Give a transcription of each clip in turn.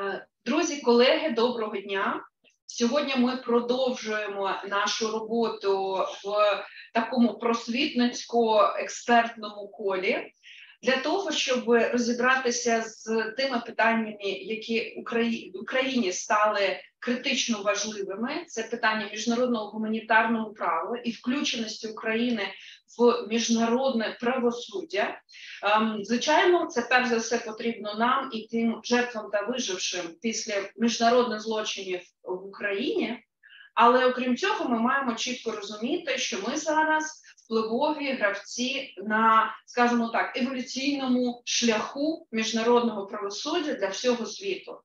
Е, друзі, колеги, доброго дня. Сьогодні ми продовжуємо нашу роботу в такому просвітницько-експертному колі для того, щоб розібратися з тими питаннями, які в Україні стали критично важливими. Це питання міжнародного гуманітарного права і включеності України в міжнародне правосуддя. Ем, звичайно, це перш за все потрібно нам і тим жертвам та вижившим після міжнародних злочинів в Україні. Але окрім цього, ми маємо чітко розуміти, що ми зараз впливові гравці на, скажімо так, еволюційному шляху міжнародного правосуддя для всього світу.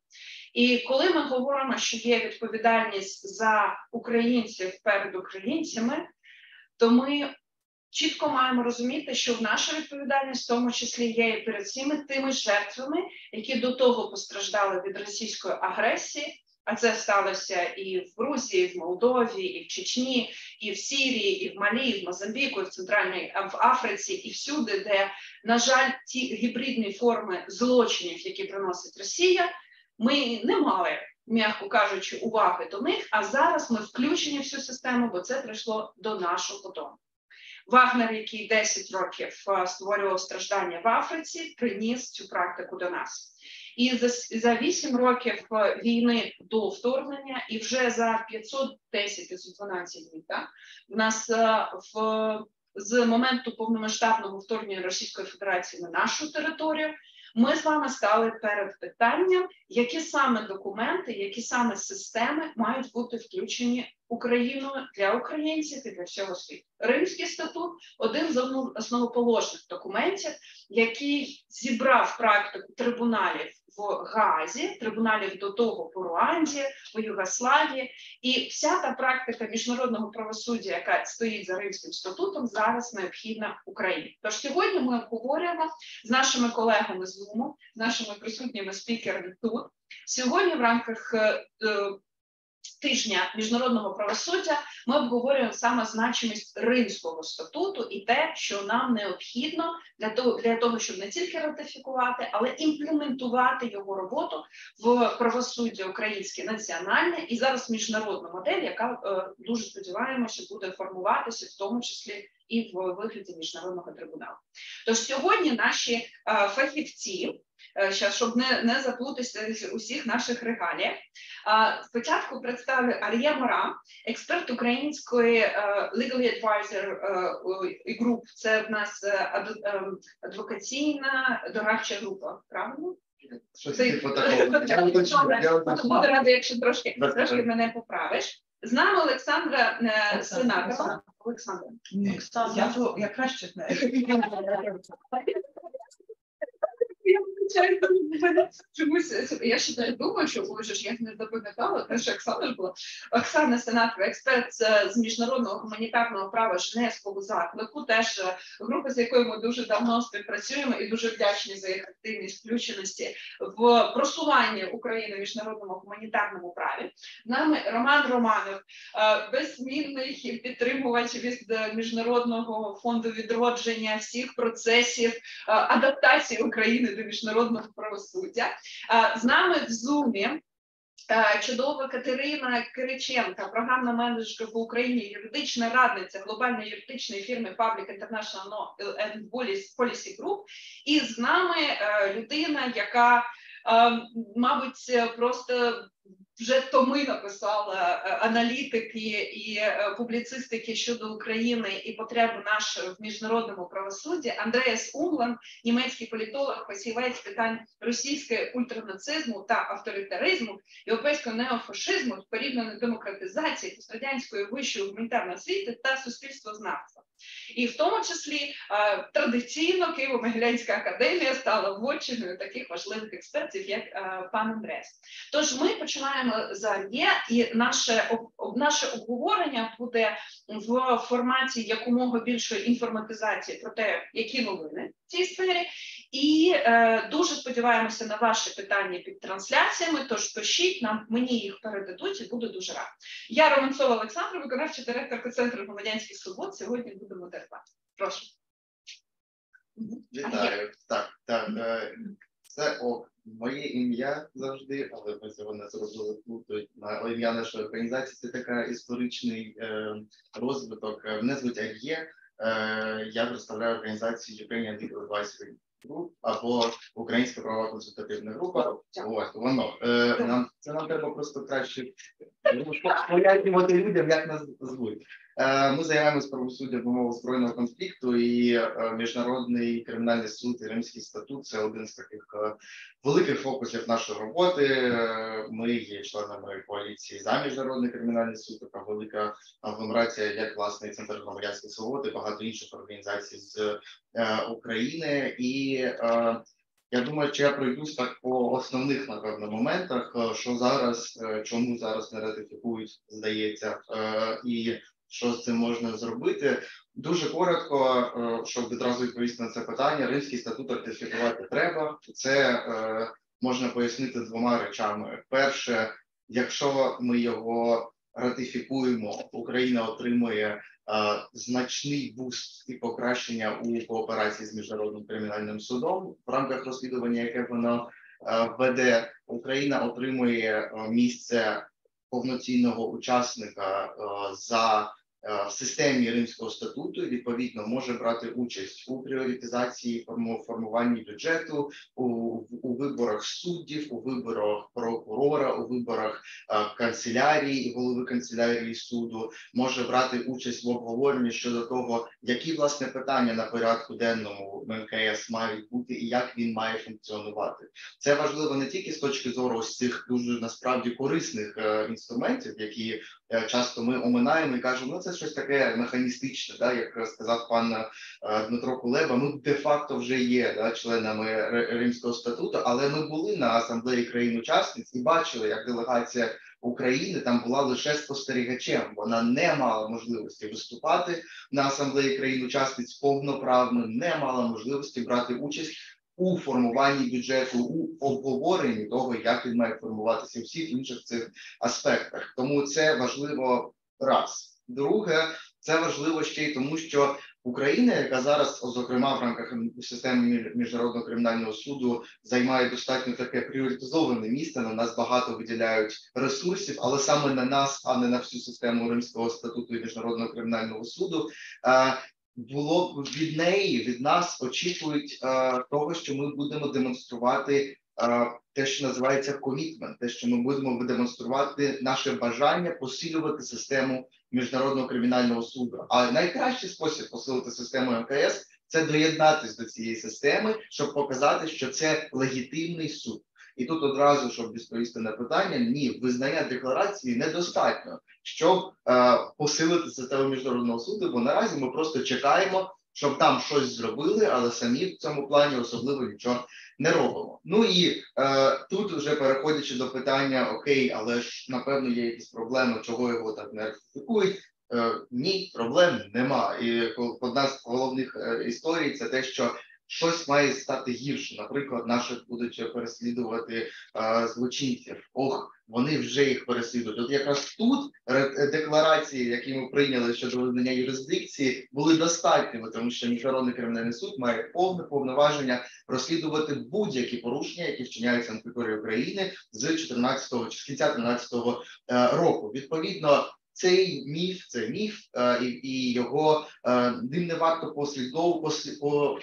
І коли ми говоримо, що є відповідальність за українців перед українцями, то ми чітко маємо розуміти, що в наша відповідальність в тому числі є і перед всіми тими жертвами, які до того постраждали від російської агресії. А це сталося і в Грузії, і в Молдові, і в Чечні, і в Сірії, і в Малі, і в Мозамбіку, і в Центральній в Африці, і всюди, де, на жаль, ті гібридні форми злочинів, які приносить Росія, ми не мали, м'яко кажучи, уваги до них. А зараз ми включені в цю систему, бо це прийшло до нашого дому. Вагнер, який 10 років е, створював страждання в Африці, приніс цю практику до нас. І за за 8 років е, війни до вторгнення, і вже за 510-512 днів, так, в нас е, в з моменту повномасштабного вторгнення Російської Федерації на нашу територію ми з вами стали перед питанням, які саме документи, які саме системи мають бути включені Україною для українців і для всього світу. Римський статут один з основоположних документів, який зібрав практику трибуналів в Газі, трибуналів до того по Руанді, по Югославії, і вся та практика міжнародного правосуддя, яка стоїть за Римським статутом, зараз необхідна Україні. Тож сьогодні ми обговорюємо з нашими колегами з Zoom, з нашими присутніми спікерами тут. Сьогодні в рамках е, тижня міжнародного правосуддя ми обговорюємо саме значимість Римського статуту і те, що нам необхідно для того, для того, щоб не тільки ратифікувати, але імплементувати його роботу в правосуддя українське національне і зараз міжнародна модель, яка е, дуже сподіваємося буде формуватися, в тому числі і в вигляді міжнародного трибуналу. Тож сьогодні наші е, фахівці. Е, щоб не не заплутатися з усіх наших регалій. Спочатку представлю Арія Мора, експерт української е, Legal Advisor Group. Це в нас адвокаційна дорадча група. Правильно? Щось типу такого. Буду рада, якщо трошки трошки мене поправиш. З нами Олександра Сенатова. Олександра. Я, я краще знаю. Чомусь я ще не думаю, що боже ж я не запам'ятала, те, що Оксана була. Оксана Сенатова, експерт з міжнародного гуманітарного права Женевського заклику, теж е, група, з якою ми дуже давно співпрацюємо і дуже вдячні за їх активність включеності в просування України в міжнародному гуманітарному праві. Нами Роман Романов, е, беззмінний підтримувач від міжнародного фонду відродження всіх процесів е, адаптації України до міжнародного правосуддя. З нами в зумі. Чудова Катерина Кириченка, програмна менеджерка в Україні, юридична радниця глобальної юридичної фірми Public International and Policy Group. І з нами людина, яка, мабуть, просто вже томи написала е, аналітики і е, публіцистики щодо України і потреби нашої в міжнародному правосудді. Андреас Умлан, німецький політолог, фахівець питань російської ультранацизму та авторитаризму, європейського неофашизму, порівняної демократизації, пострадянської вищої гуманітарної освіти та суспільствознавства. І в тому числі традиційно Києво-Могилянська академія стала вотчиною таких важливих експертів, як пан Андрес. Тож ми починаємо за є, і наше наше обговорення буде в форматі якомога більшої інформатизації про те, які новини в цій сфері, і е, дуже сподіваємося на ваші питання під трансляціями. Тож пишіть нам, мені їх передадуть і буду дуже рада. Я Романцова Олександра, виконавча директорка центру громадянських свобод. Сьогодні будемо дербати. Прошу. Вітаю. Так, так. Е, це ок. Моє ім'я завжди, але ми цього не зробили тут. На ім'я нашої організації це така історичний е, розвиток. Мене звуть Аг'є. Е, я представляю організацію Ukrainian Legal Advisory Group або Українська правова консультативна група. Ось воно. Е, нам це нам треба просто краще пояснювати людям, як нас звуть. Е, Ми займаємось правосуддям в умовах збройного конфлікту, і е, міжнародний кримінальний суд і Римський статут це один з таких е, великих фокусів нашої роботи. Ми є членами коаліції за міжнародний кримінальний суд, така велика агломерація, як власне Центр громадянської свободи, багато інших організацій з України. І я думаю, що я пройдусь так по основних напевно моментах, е, що зараз, е, чому зараз не ратифікують, здається, е, і що з цим можна зробити. Дуже коротко, щоб відразу відповісти на це питання, Римський статут ратифікувати треба. Це можна пояснити двома речами. Перше, якщо ми його ратифікуємо, Україна отримує значний буст і покращення у кооперації з міжнародним кримінальним судом в рамках розслідування, яке воно е, веде. Україна отримує е, місце повноцінного учасника е, за е, в системі Римського статуту. і, Відповідно, може брати участь у пріоритизації форму- формуванні бюджету, у, у виборах суддів, у виборах прокурора, у виборах е, канцелярії і голови канцелярії суду, може брати участь в обговоренні щодо того, які власне питання на порядку денному МКС мають бути і як він має функціонувати. Це важливо не тільки з точки зору ось цих дуже насправді корисних е, інструментів, які е, часто ми оминаємо і кажемо, ну це щось таке механістичне, да, як сказав пан е, Дмитро Кулеба. Ми де-факто вже є да, членами Римського статуту, але ми були на асамблеї країн-учасниць і бачили, як делегація України там була лише спостерігачем. Вона не мала можливості виступати на асамблеї країн-учасниць повноправно, не мала можливості брати участь у формуванні бюджету, у обговоренні того, як він має формуватися у всіх інших цих аспектах. Тому це важливо раз. Друге, це важливо ще й тому, що Україна, яка зараз, зокрема в рамках системи міжнародного кримінального суду, займає достатньо таке пріоритизоване місце. На нас багато виділяють ресурсів, але саме на нас, а не на всю систему Римського статуту і міжнародного кримінального суду. Було б від неї, від нас очікують е, того, що ми будемо демонструвати е, те, що називається комітмент, те, що ми будемо демонструвати наше бажання посилювати систему міжнародного кримінального суду. А найкращий спосіб посилити систему МКС це доєднатись до цієї системи, щоб показати, що це легітимний суд. І тут одразу, щоб відповісти на питання, ні, визнання декларації недостатньо, щоб е, посилити систему міжнародного суду, бо наразі ми просто чекаємо, щоб там щось зробили, але самі в цьому плані особливо нічого не робимо. Ну і е, тут, вже переходячи до питання, окей, але ж напевно є якісь проблеми, чого його так не ратифікують. Е, ні, проблем нема. І одна з головних е, історій це те, що щось має стати гірше. Наприклад, наших будуть переслідувати е, злочинців. Ох, вони вже їх переслідують. От якраз тут декларації, які ми прийняли щодо визнання юрисдикції, були достатніми, тому що міжнародний кримінальний суд має повне повноваження розслідувати будь-які порушення, які вчиняються на території України з 14-го чи з кінця 13-го е, року. Відповідно, цей міф, це міф, е, і, і його е, ним не варто послідов, послі,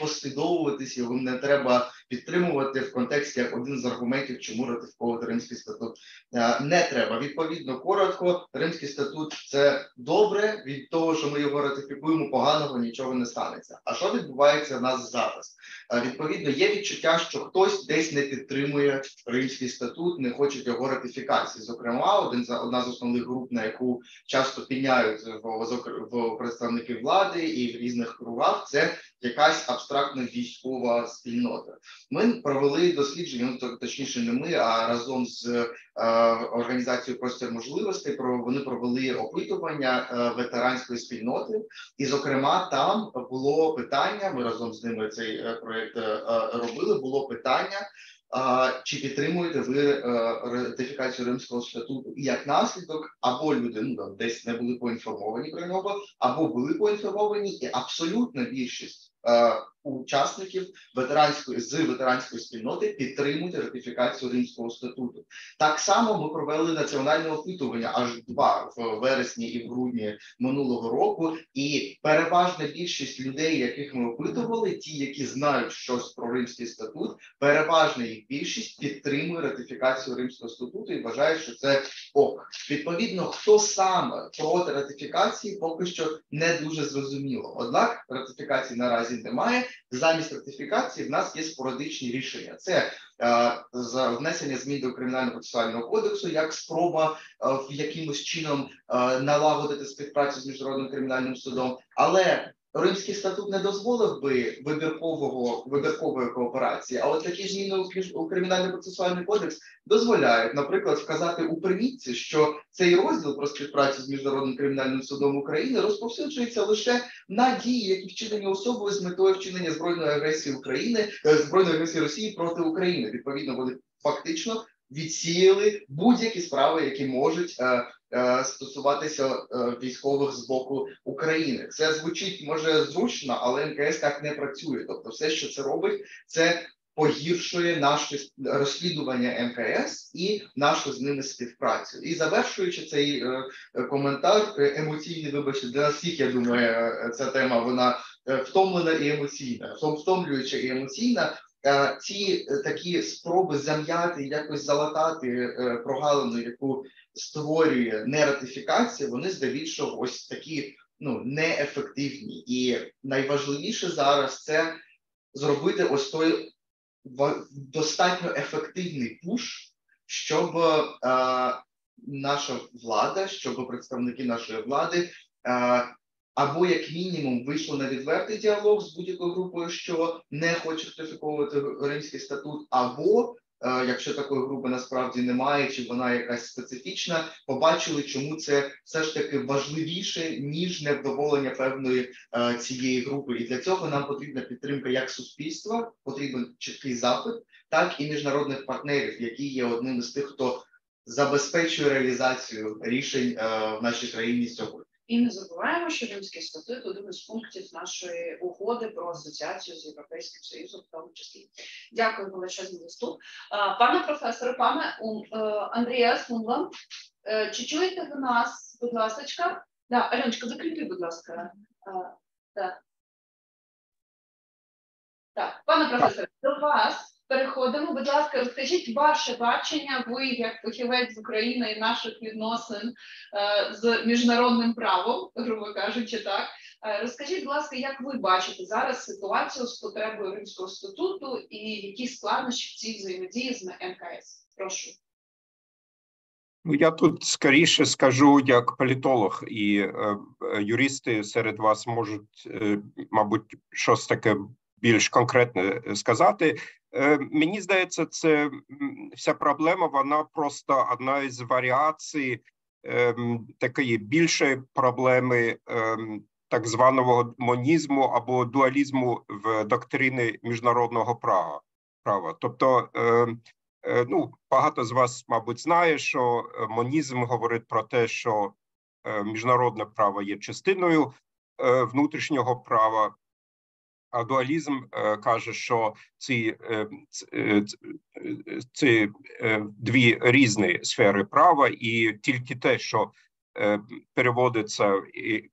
послідовуватись, його не треба підтримувати в контексті як один з аргументів, чому ратифіковувати Римський статут е, не треба. Відповідно, коротко, Римський статут це добре. Від того, що ми його ратифікуємо, поганого нічого не станеться. А що відбувається в нас зараз? Е, Відповідно, є відчуття, що хтось десь не підтримує Римський статут, не хоче його ратифікації. Зокрема, один одна з основних груп, на яку часто піняють в представники влади і в різних кругах, це якась абстрактна військова спільнота. Ми провели дослідження, ну точніше, не ми, а разом з е, організацією простір можливостей. Про вони провели опитування е, ветеранської спільноти, і зокрема там було питання. Ми разом з ними цей е, проект робили. Було питання. Чи підтримуєте ви ратифікацію Римського статуту і як наслідок, або люди ну там десь не були поінформовані про нього, або були поінформовані, і абсолютна більшість учасників ветеранської з ветеранської спільноти підтримують ратифікацію Римського статуту. Так само ми провели національне опитування аж два в вересні і в грудні минулого року. І переважна більшість людей, яких ми опитували, ті, які знають щось про римський статут, переважна їх більшість підтримує ратифікацію Римського статуту і вважає, що це ок. Відповідно, хто саме проти ратифікації, поки що не дуже зрозуміло. Однак ратифікації наразі немає замість ратифікації в нас є спорадичні рішення. Це е, за внесення змін до кримінального процесуального кодексу, як спроба е, в якимось чином е, налагодити співпрацю з міжнародним кримінальним судом, але Римський статут не дозволив би вибіркового вибіркової кооперації, а от такі зміни у кримінальний процесуальний кодекс дозволяють, наприклад, вказати у примітці, що цей розділ про співпрацю з міжнародним кримінальним судом України розповсюджується лише на дії, які вчинені особою з метою вчинення збройної агресії України е, збройної агресії Росії проти України. Відповідно, вони фактично відсіяли будь-які справи, які можуть е, стосуватися е, військових з боку України. Це звучить може зручно, але МКС так не працює. Тобто, все, що це робить, це погіршує наше розслідування МКС і нашу з ними співпрацю. І завершуючи цей е, коментар, е, емоційний вибачте, для всіх я думаю, е, ця тема вона е, втомлена і емоційна, втомлююча і емоційна. Е, ці е, такі спроби зам'яти, якось залатати е, прогалину, яку створює нератифікація, вони здебільшого ось такі ну неефективні, і найважливіше зараз це зробити ось той достатньо ефективний пуш, щоб наша влада, щоб представники нашої влади або як мінімум вийшло на відвертий діалог з будь-якою групою, що не хоче ратифіковувати римський статут, або е, якщо такої групи насправді немає, чи вона якась специфічна, побачили, чому це все ж таки важливіше ніж невдоволення певної е, цієї групи, і для цього нам потрібна підтримка як суспільства, потрібен чіткий запит, так і міжнародних партнерів, які є одним з тих, хто забезпечує реалізацію рішень е, в нашій країні сьогодні. І не забуваємо, що Римський статут один із пунктів нашої угоди про асоціацію з Європейським Союзом, в тому числі. Дякую величезний виступ. Пане професоре, пане е, Андрія Сумлан, е, чи чуєте ви нас, будь ласка? Да, Альоночка, закріпи, будь ласка. Так, пане професоре, до вас. Переходимо, будь ласка, розкажіть ваше бачення, ви як фахівець з України і наших відносин е, з міжнародним правом, грубо кажучи, так е, розкажіть, будь ласка, як ви бачите зараз ситуацію з потребою Римського статуту і які складнощі в цій взаємодії з МКС? Прошу. Ну, я тут скоріше скажу як політолог, і е, юристи серед вас можуть, е, мабуть, щось таке більш конкретне сказати. Е, мені здається, це вся проблема. Вона просто одна із варіацій ем, такої більшої проблеми ем, так званого монізму або дуалізму в доктрини міжнародного права. права. Тобто, ем, е, ну багато з вас, мабуть, знає, що монізм говорить про те, що е, міжнародне право є частиною внутрішнього права. А дуалізм е, каже, що ці е, е, ці дві різні сфери права, і тільки те, що переводиться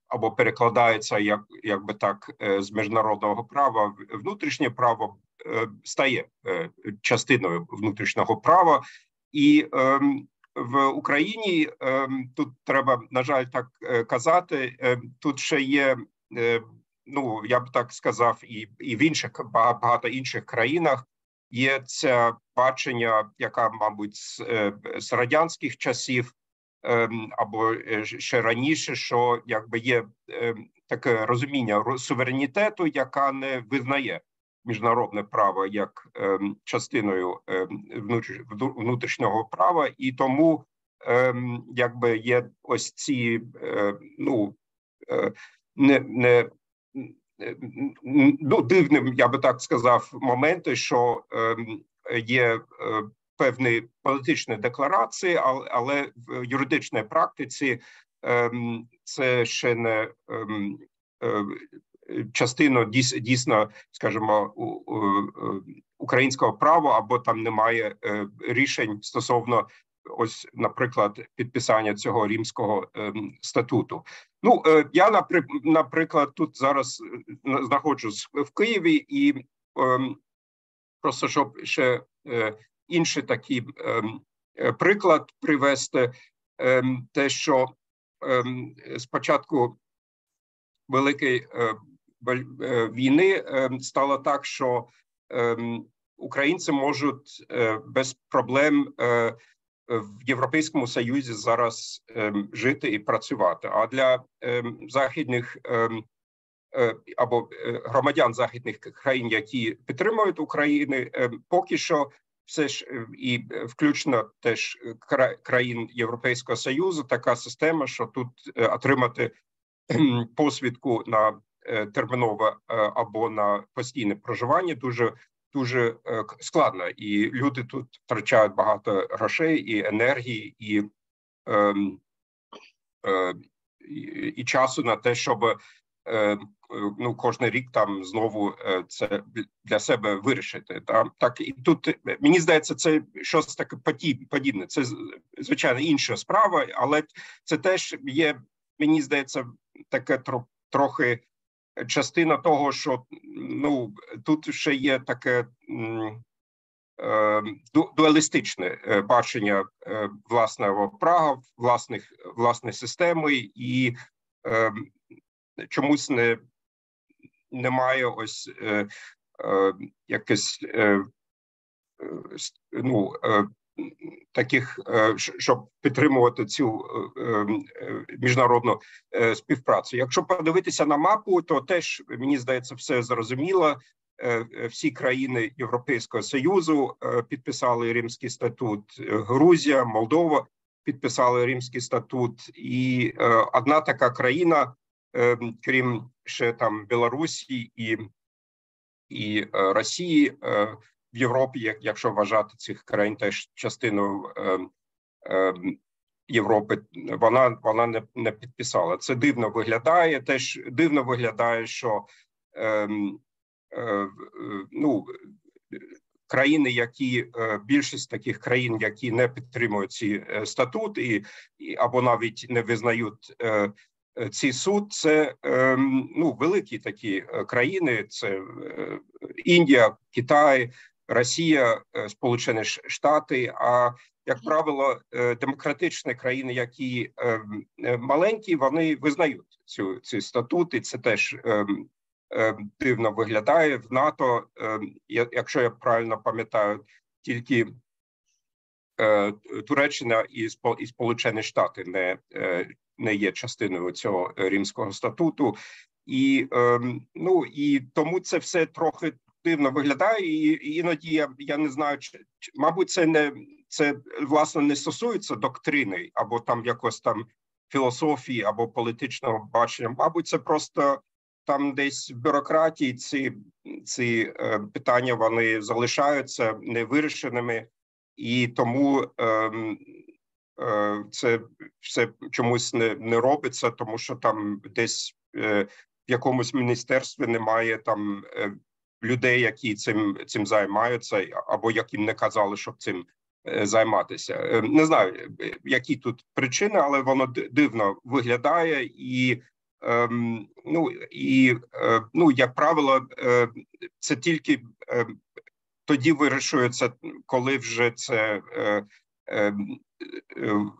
або перекладається, як якби так, з міжнародного права внутрішнє право стає частиною внутрішнього права, і ем, в Україні ем, тут треба на жаль так казати. Ем, тут ще є ну я б так сказав, і і в інших багато інших країнах є це бачення, яка, мабуть, з, е, з радянських часів ем, або е, ще раніше, що якби є ем, таке розуміння суверенітету, яка не визнає міжнародне право як ем, частиною внутрішнього права, і тому якби є ось ці ну не не ну, дивним, я би так сказав, моменти, що ем, є е, певні політичні декларації, але в юридичній практиці ем, це ще не ем, е, дійсно, скажімо, українського права, або там немає рішень стосовно ось, наприклад, підписання цього римського ем, статуту. Ну я наприклад, тут зараз знаходжусь в Києві і ем, просто щоб ще інший такий ем, приклад привести, те, що спочатку великої Е, війни стало так, що українці можуть е, без проблем е, в Європейському Союзі зараз ем, жити і працювати. А для західних або громадян західних країн, які підтримують Україну, поки що. Все ж і включно теж країн Європейського союзу така система, що тут отримати посвідку на Е, термінове е, або на постійне проживання дуже дуже е, складно, і люди тут втрачають багато грошей і енергії, і ем, і, і часу на те, щоб ну кожен рік там знову це для себе вирішити. Та так і тут мені здається, це щось таке подібне. Це звичайно інша справа, але це теж є. Мені здається, таке трохи частина того, що ну тут ще є таке е, дуалістичне е, бачення е, власного права, власних власної системи, і чомусь не немає ось якесь ну, таких, е, щоб підтримувати цю е, е, міжнародну співпрацю. Якщо подивитися на мапу, то теж мені здається, все зрозуміло. Всі країни Європейського союзу підписали Римський статут. Грузія, Молдова підписали Римський статут, і одна така країна, крім ще там Білорусі і і Росії, в Європі, як якщо вважати цих країн теж частиною е, е, Європи, вона вона не не підписала. Це дивно виглядає. Теж дивно виглядає, що е, е, ну. Країни, які е, більшість таких країн, які не підтримують ці е, статут, і, і або навіть не визнають цей суд, це ну великі такі країни: це Індія, Китай, Росія, е, Сполучені Штати. А як правило, е, демократичні країни, які е, маленькі, вони визнають цю ці статути. Це теж дивно виглядає в НАТО. Якщо я правильно пам'ятаю, тільки Туреччина і Сполучені Штати не не є частиною цього римського статуту, і ну і тому це все трохи дивно виглядає, і іноді я я не знаю, чи, мабуть, це не це власне не стосується доктрини або там якось там філософії або політичного бачення. Мабуть, це просто там десь в бюрократії ці ці е, питання вони залишаються невирішеними, і тому е, е, це все чомусь не не робиться, тому що там десь е, в якомусь міністерстві немає там е, людей, які цим цим займаються, або яким не казали, щоб цим е, займатися. Е, не знаю, е, які тут причини, але воно дивно виглядає і. Ем, ну і ну, як правило, це тільки тоді вирішується, коли вже це Ем,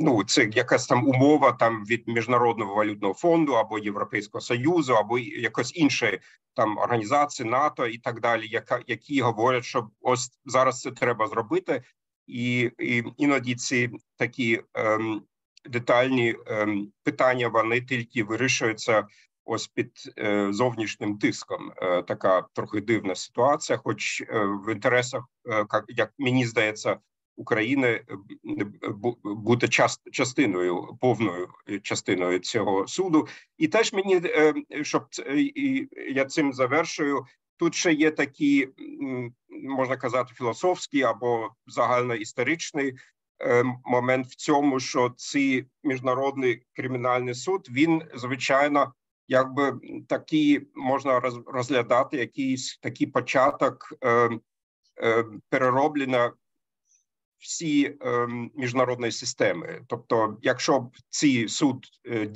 ну це якась там умова там від міжнародного валютного фонду або Європейського союзу, або якось іншої там організації НАТО і так далі, яка які говорять, що ось зараз це треба зробити, і і іноді ці такі ем, детальні ем, питання вони тільки вирішуються. Ось під е, зовнішнім тиском е, така трохи дивна ситуація, хоч е, в інтересах, е, як мені здається, України е, е, бути частиною повною частиною цього суду, і теж мені е, щоб і я цим завершую. Тут ще є такі можна казати філософський або загальноісторичний момент в цьому, що цей міжнародний кримінальний суд він звичайно якби такі можна розглядати якийсь такий початок е, е, всі е, міжнародної системи. Тобто, якщо б цей суд е,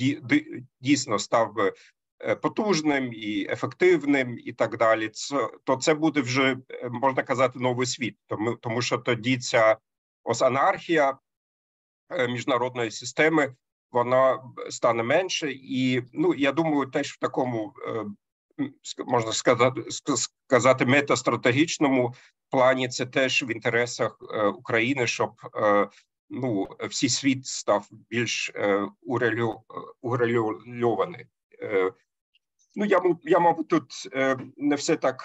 дійсно став е, потужним і ефективним, і так далі, то це буде вже е, можна казати новий світ, тому тому що тоді ця ось анархія міжнародної системи вона стане менше, і ну я думаю, теж в такому можна сказати сказати метастратегічному плані. Це теж в інтересах України, щоб ну всі світ став більш урегульований. Ну, я я мабуть, тут не все так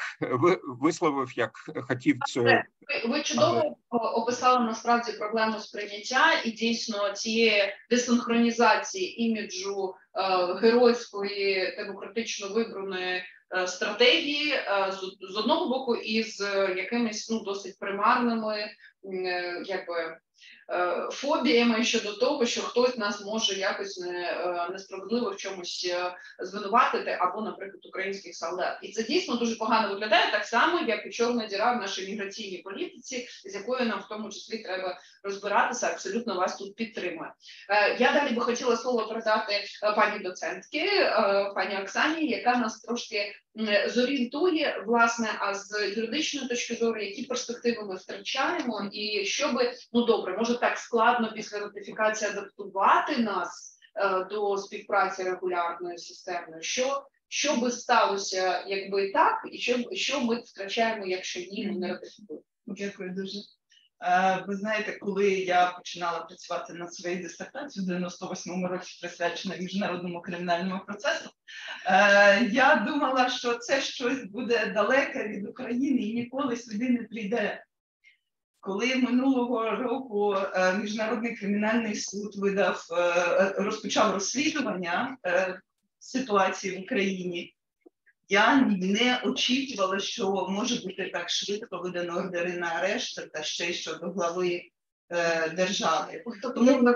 висловив, як хотів це. Ви, ви чудово описали насправді проблему сприйняття і дійсно цієї десинхронізації іміджу е, геройської демократично вибраної е, стратегії е, з, одного боку, і з якимись ну досить примарними, е, якби Е, фобіями щодо того, що хтось нас може якось не, е, несправедливо в чомусь е, звинуватити, або, наприклад, українських солдат. І це дійсно дуже погано виглядає так само, як і чорна діра в нашій міграційній політиці, з якою нам в тому числі треба розбиратися. Абсолютно вас тут підтримує. Я далі би хотіла слово передати пані доцентки, пані Оксані, яка нас трошки зорієнтує власне, а з юридичної точки зору, які перспективи ми втрачаємо, і що би ну добре, може так складно після ратифікації адаптувати нас е, до співпраці регулярної системної, що що би сталося, якби так, і що що ми втрачаємо, якщо ні, ми не ратифікуємо? Дякую дуже. Е, ви знаєте, коли я починала працювати над своєю дисертацією в 98-му році, присвячена міжнародному кримінальному процесу, е, я думала, що це щось буде далеке від України і ніколи сюди не прийде. Коли минулого року е, міжнародний кримінальний суд видав розпочав розслідування ситуації в Україні, я не очікувала, що може бути так швидко видано ордери на арешт та ще щодо глави е, держави. Тому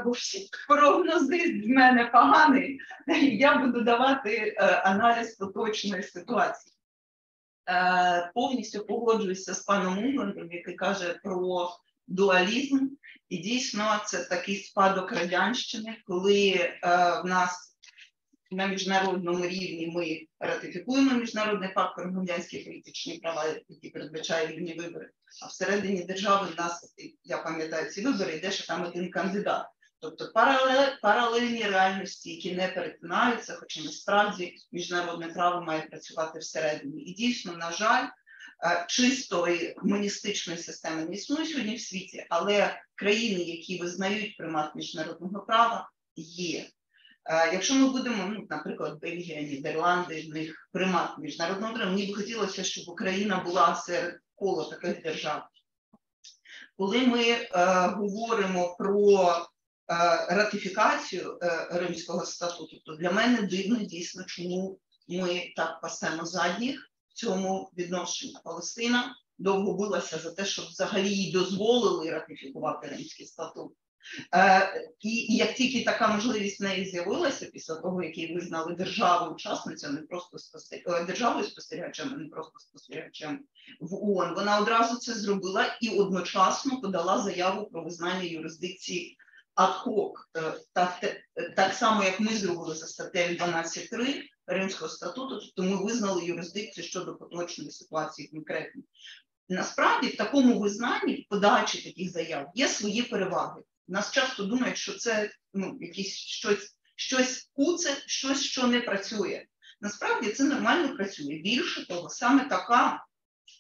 прогнози з мене поганий. Я буду давати е, аналіз поточної ситуації. Е, повністю погоджуюся з паном Умлендом, який каже про дуалізм, і дійсно це такий спадок радянщини, коли е, в нас на міжнародному рівні ми ратифікуємо міжнародний пакт про громадянські політичні права, які передбачає рівні вибори. А всередині держави в нас я пам'ятаю ці вибори, йде що там один кандидат. Тобто паралельні реальності, які не перетинаються, хоча насправді міжнародне право має працювати всередині. І дійсно, на жаль, е, чистої комуністичної системи не існує сьогодні в світі, але країни, які визнають примат міжнародного права, є. Е, якщо ми будемо, ну, наприклад, Бельгія, Нідерланди, в них примат міжнародного права, мені б хотілося, щоб Україна була серед коло таких держав. Коли ми е, говоримо про е, ратифікацію е, Римського статуту, то для мене дивно дійсно, чому ми так пасемо задніх в цьому відношенні. Палестина довго билася за те, щоб взагалі їй дозволили ратифікувати Римський статут. Е, і як тільки така можливість в неї з'явилася після того, як її визнали державою учасницю, не просто спостерігачем, е, державою спостерігачем, а не просто спостерігачем в ООН, вона одразу це зробила і одночасно подала заяву про визнання юрисдикції адхок, так, так само, як ми зробили за статтею 12.3 Римського статуту, тобто ми визнали юрисдикцію щодо поточної ситуації конкретно. Насправді в такому визнанні в подачі таких заяв є свої переваги. Нас часто думають, що це ну, якісь щось щось куце, щось, що не працює. Насправді це нормально працює. Більше того, саме така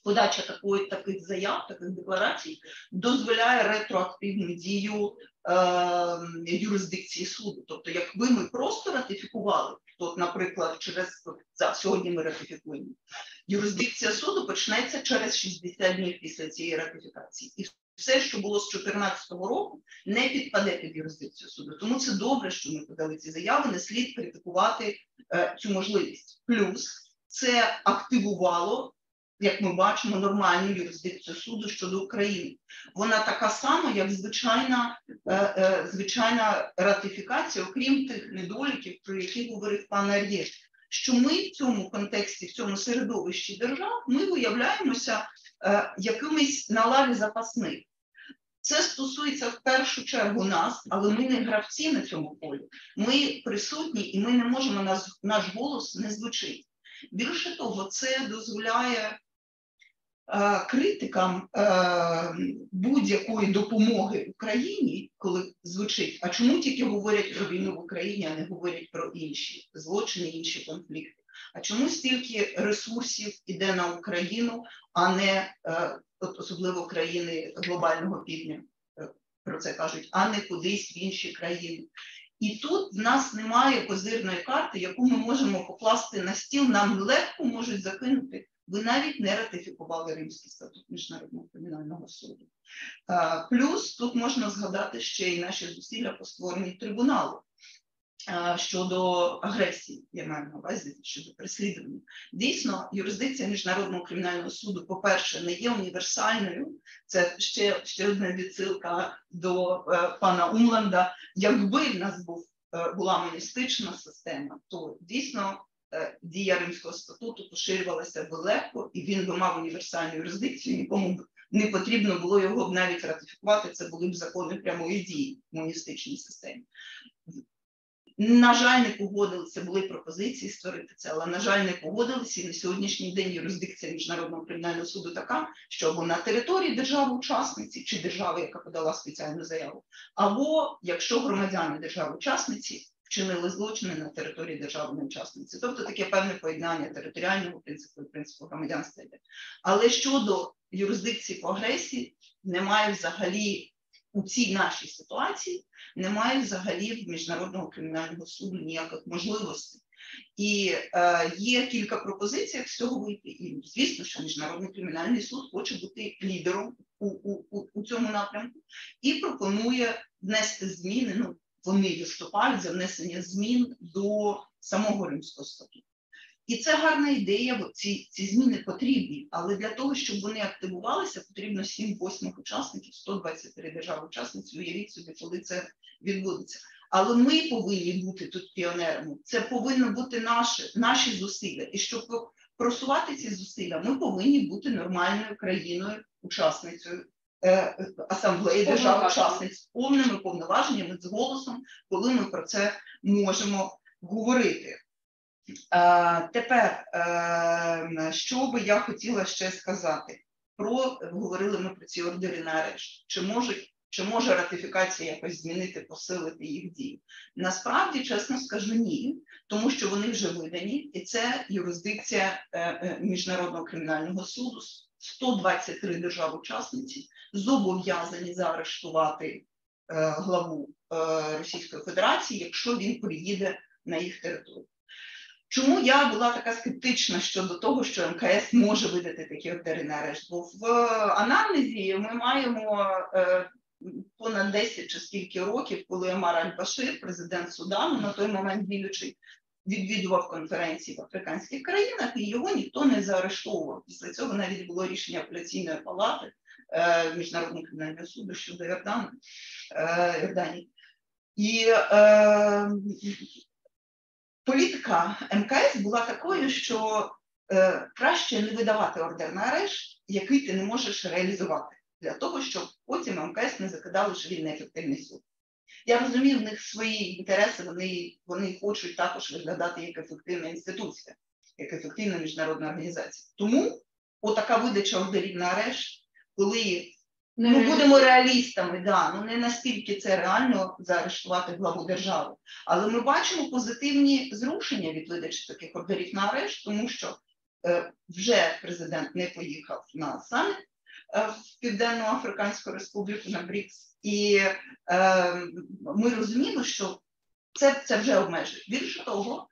подача такої, таких заяв, таких декларацій дозволяє ретроактивну дію е, юрисдикції суду. Тобто, якби ми просто ратифікували, то, наприклад, через за сьогодні ми ратифікуємо, юрисдикція суду почнеться через 60 днів після цієї ратифікації. І все, що було з 2014 року, не підпаде під юрисдикцію суду. Тому це добре, що ми подали ці заяви, не слід критикувати е, цю можливість. Плюс це активувало, як ми бачимо, нормальну юрисдикцію суду щодо України. Вона така сама, як звичайна е, е, звичайна ратифікація, окрім тих недоліків, про які говорив пан Ар'єш. що ми в цьому контексті, в цьому середовищі держав, ми виявляємося якимись на лаві запасних. Це стосується в першу чергу нас, але ми не гравці на цьому полі. Ми присутні і ми не можемо нас, наш голос не звучить. Більше того, це дозволяє е, критикам е, будь-якої допомоги Україні, коли звучить, а чому тільки говорять про війну в Україні, а не говорять про інші злочини, інші конфлікти? А чому стільки ресурсів іде на Україну, а не е, особливо країни глобального півдня е, про це кажуть, а не кудись в інші країни? І тут в нас немає козирної карти, яку ми можемо покласти на стіл. Нам легко можуть закинути. Ви навіть не ратифікували Римський статут Міжнародного кримінального суду. Е, плюс тут можна згадати ще й наші зусилля по створенню трибуналу щодо агресії, я маю на увазі щодо переслідування. Дійсно, юрисдикція Міжнародного кримінального суду, по-перше, не є універсальною. Це ще, ще одна відсилка до е, пана Умланда. Якби в нас був була моністична система, то дійсно дія Римського статуту поширювалася би легко, і він би мав універсальну юрисдикцію, нікому б не потрібно було його б навіть ратифікувати. Це були б закони прямої дії в моністичній системі. На жаль, не погодилися, були пропозиції створити це, але, на жаль, не погодилися. І на сьогоднішній день юрисдикція Міжнародного кримінального суду така, що або на території держави-учасниці чи держави, яка подала спеціальну заяву, або якщо громадяни держави-учасниці вчинили злочини на території державної учасниці. Тобто таке певне поєднання територіального принципу і принципу громадянства. Але щодо юрисдикції по агресії, немає взагалі у цій нашій ситуації, немає взагалі в міжнародного кримінального суду ніяких можливостей. І е, є кілька пропозицій, як з цього вийти. І звісно, що міжнародний кримінальний суд хоче бути лідером у, у, у цьому напрямку і пропонує внести зміни. Ну вони виступають за внесення змін до самого Римського статуту. І це гарна ідея, бо ці ці зміни потрібні, але для того, щоб вони активувалися, потрібно 7 восьмих учасників, 123 держави-учасниці. Уявіть собі, коли це відбудеться. Але ми повинні бути тут піонерами. Це повинно бути наші, наші зусилля. І щоб просувати ці зусилля, ми повинні бути нормальною країною, учасницею Е, асамблеї держав-учасниць з повними повноваженнями з голосом, коли ми про це можемо говорити. Е, тепер, е, що би я хотіла ще сказати? Про говорили ми про ці ордери на арешт. Чи можуть чи може ратифікація якось змінити, посилити їх дії? Насправді, чесно скажу, ні, тому що вони вже видані, і це юрисдикція Міжнародного кримінального суду 123 держави-учасниці зобов'язані заарештувати е, главу е, Російської Федерації, якщо він приїде на їх територію. Чому я була така скептична щодо того, що МКС може видати такі ордери арешт? Бо в анамнезі ми маємо е, понад 10 чи скільки років, коли Амар Аль-Башир, президент Судану, на той момент діючий, відвідував конференції в африканських країнах, і його ніхто не заарештовував. Після цього навіть було рішення апеляційної палати е, Міжнародного кримінального суду щодо Йордану, е, Йорданії. І е, політика МКС була такою, що е, краще не видавати ордер на арешт, який ти не можеш реалізувати, для того, щоб потім МКС не закидали, що він неефективний суд. Я розумію, в них свої інтереси, вони вони хочуть також виглядати як ефективна інституція, як ефективна міжнародна організація. Тому отака видача ордерів на арешт, коли ми ну, будемо реалістами, да, ну не настільки це реально заарештувати главу держави. Але ми бачимо позитивні зрушення від видачі таких ордерів на арешт, тому що е, вже президент не поїхав на саміт е, в Південну Африканську Республіку на БРІКС. І е, ми розуміємо, що це це вже обмежує. Більше того,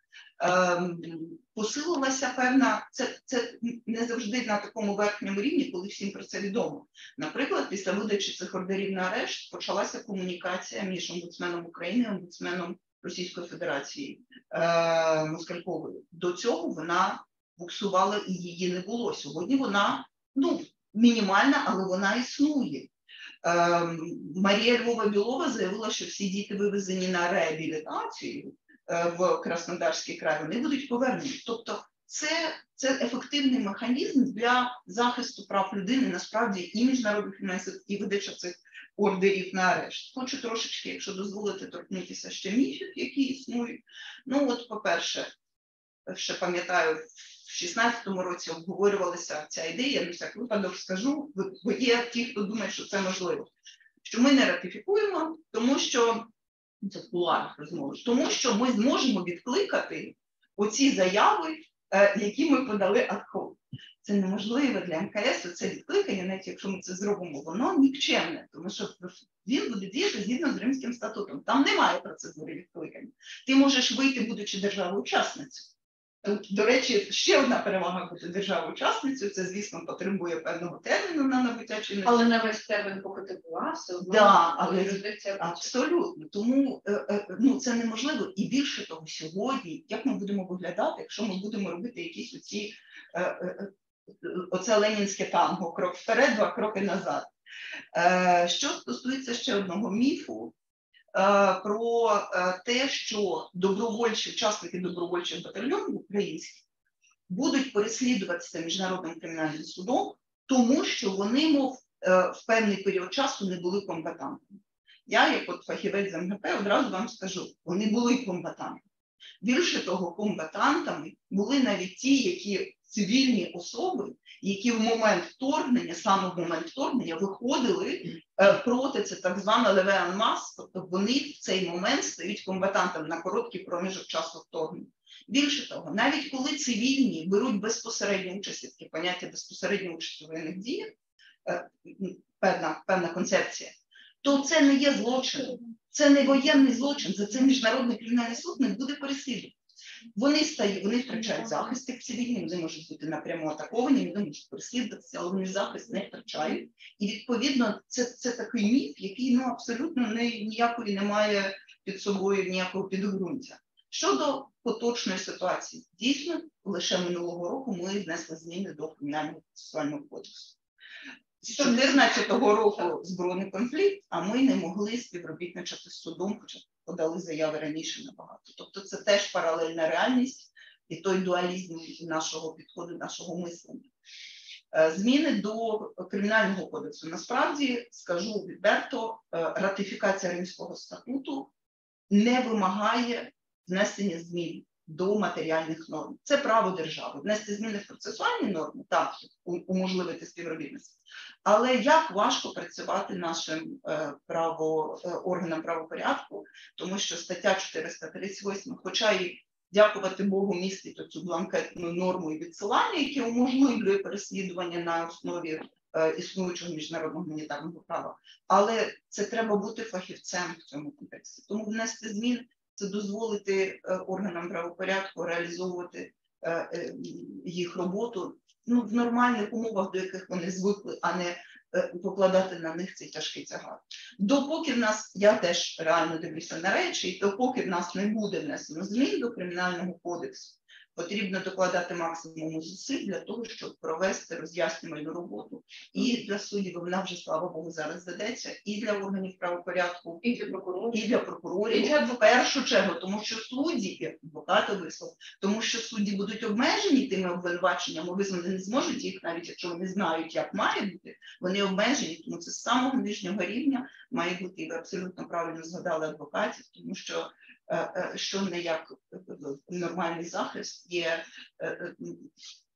посилилася певна, це це не завжди на такому верхньому рівні, коли всім про це відомо. Наприклад, після видачі цих ордерів на арешт почалася комунікація між омбудсменом України і омбудсменом Російської Федерації е, Москальковою. До цього вона буксувала і її не було. Сьогодні вона ну, мінімальна, але вона існує. Ем, Марія Львова Білова заявила, що всі діти вивезені на реабілітацію. Е, в Краснодарський край, вони будуть повернені. Тобто, це, це ефективний механізм для захисту прав людини. Насправді і міжнародних фінансів, і видача цих ордерів на арешт. Хочу трошечки, якщо дозволити, торкнутися ще міфів, які існують. Ну, от, по-перше, ще пам'ятаю, в 16-му році обговорювалася ця ідея, на всяк випадок скажу, бо є ті, хто думає, що це можливо. Що ми не ратифікуємо, тому що це в розмови, тому що ми зможемо відкликати оці заяви, е, які ми подали адхок. Це неможливо для МКС, це відкликання, навіть якщо ми це зробимо, воно нікчемне, тому що він буде діяти згідно з Римським статутом. Там немає процедури відкликання. Ти можеш вийти, будучи державою-учасницею. Тут, до речі, ще одна перевага бути державою-учасницею, це, звісно, потребує певного терміну на набуття чинності. Але на весь термін, поки ти була, все одно Да, але- юрисдикція. Абсолютно. Тому е, е, ну, це неможливо. І більше того, сьогодні, як ми будемо виглядати, якщо ми будемо робити якісь оці, е, е, е, оце ленінське танго, крок вперед, два кроки назад. Е, Що стосується ще одного міфу, е, про е, те, що добровольчі учасники добровольчих батальйонів українських будуть переслідуватися міжнародним кримінальним судом, тому що вони, мов, е, в певний період часу не були комбатантами. Я, як от фахівець з МГП, одразу вам скажу, вони були комбатантами. Більше того, комбатантами були навіть ті, які цивільні особи, які в момент вторгнення, саме в момент вторгнення, виходили е, проти це так зване левеан мас, тобто вони в цей момент стають комбатантами на короткий проміжок часу вторгнення. Більше того, навіть коли цивільні беруть безпосередню участь, таке поняття безпосередньої участі в воєнних діях, е, певна, певна концепція, то це не є злочином. Це не воєнний злочин, за це міжнародний кримінальний суд не буде переслідувати. Вони стають, вони втрачають захист як цивільні, вони можуть бути напряму атаковані, вони можуть переслідуватися, але вони захист не втрачають. І відповідно це, це такий міф, який ну абсолютно не, ніякої не має під собою ніякого підґрунтя. Щодо поточної ситуації, дійсно лише минулого року ми внесли зміни до кримінального процесуального кодексу. З 2014 року збройний конфлікт, а ми не могли співробітничати з судом, хоча подали заяви раніше набагато. Тобто це теж паралельна реальність і той дуалізм нашого підходу, нашого мислення. Е, Зміни до кримінального кодексу. Насправді скажу відверто, е, ратифікація Римського статуту не вимагає внесення змін до матеріальних норм. Це право держави. Внести зміни в процесуальні норми, так, уможливити співробітництво. Але як важко працювати нашим е, право, е, органам правопорядку, тому що стаття 438, хоча і дякувати Богу, містить оцю бланкетну норму і відсилання, яке уможливлює переслідування на основі е, існуючого міжнародного гуманітарного права, але це треба бути фахівцем в цьому контексті. Тому внести змін це дозволити е, органам правопорядку реалізовувати е, е, їх роботу ну, в нормальних умовах, до яких вони звикли, а не покладати на них цей тяжкий тягар. Допоки в нас, я теж реально дивлюся на речі, і допоки в нас не буде внесено змін до кримінального кодексу, потрібно докладати максимум зусиль для того, щоб провести роз'яснювальну роботу і для суддів, вона вже слава Богу зараз ведеться, і для органів правопорядку, І для прокурорів. і для прокурорів І для в першу чергу, тому що судді, як адвокати вислов, тому що судді будуть обмежені тими обвинуваченнями, визнати не зможуть їх, навіть якщо вони знають, як має бути, вони обмежені, тому це з самого нижнього рівня має бути. І ви абсолютно правильно згадали адвокатів, тому що що не як е, е, нормальний захист є е, е,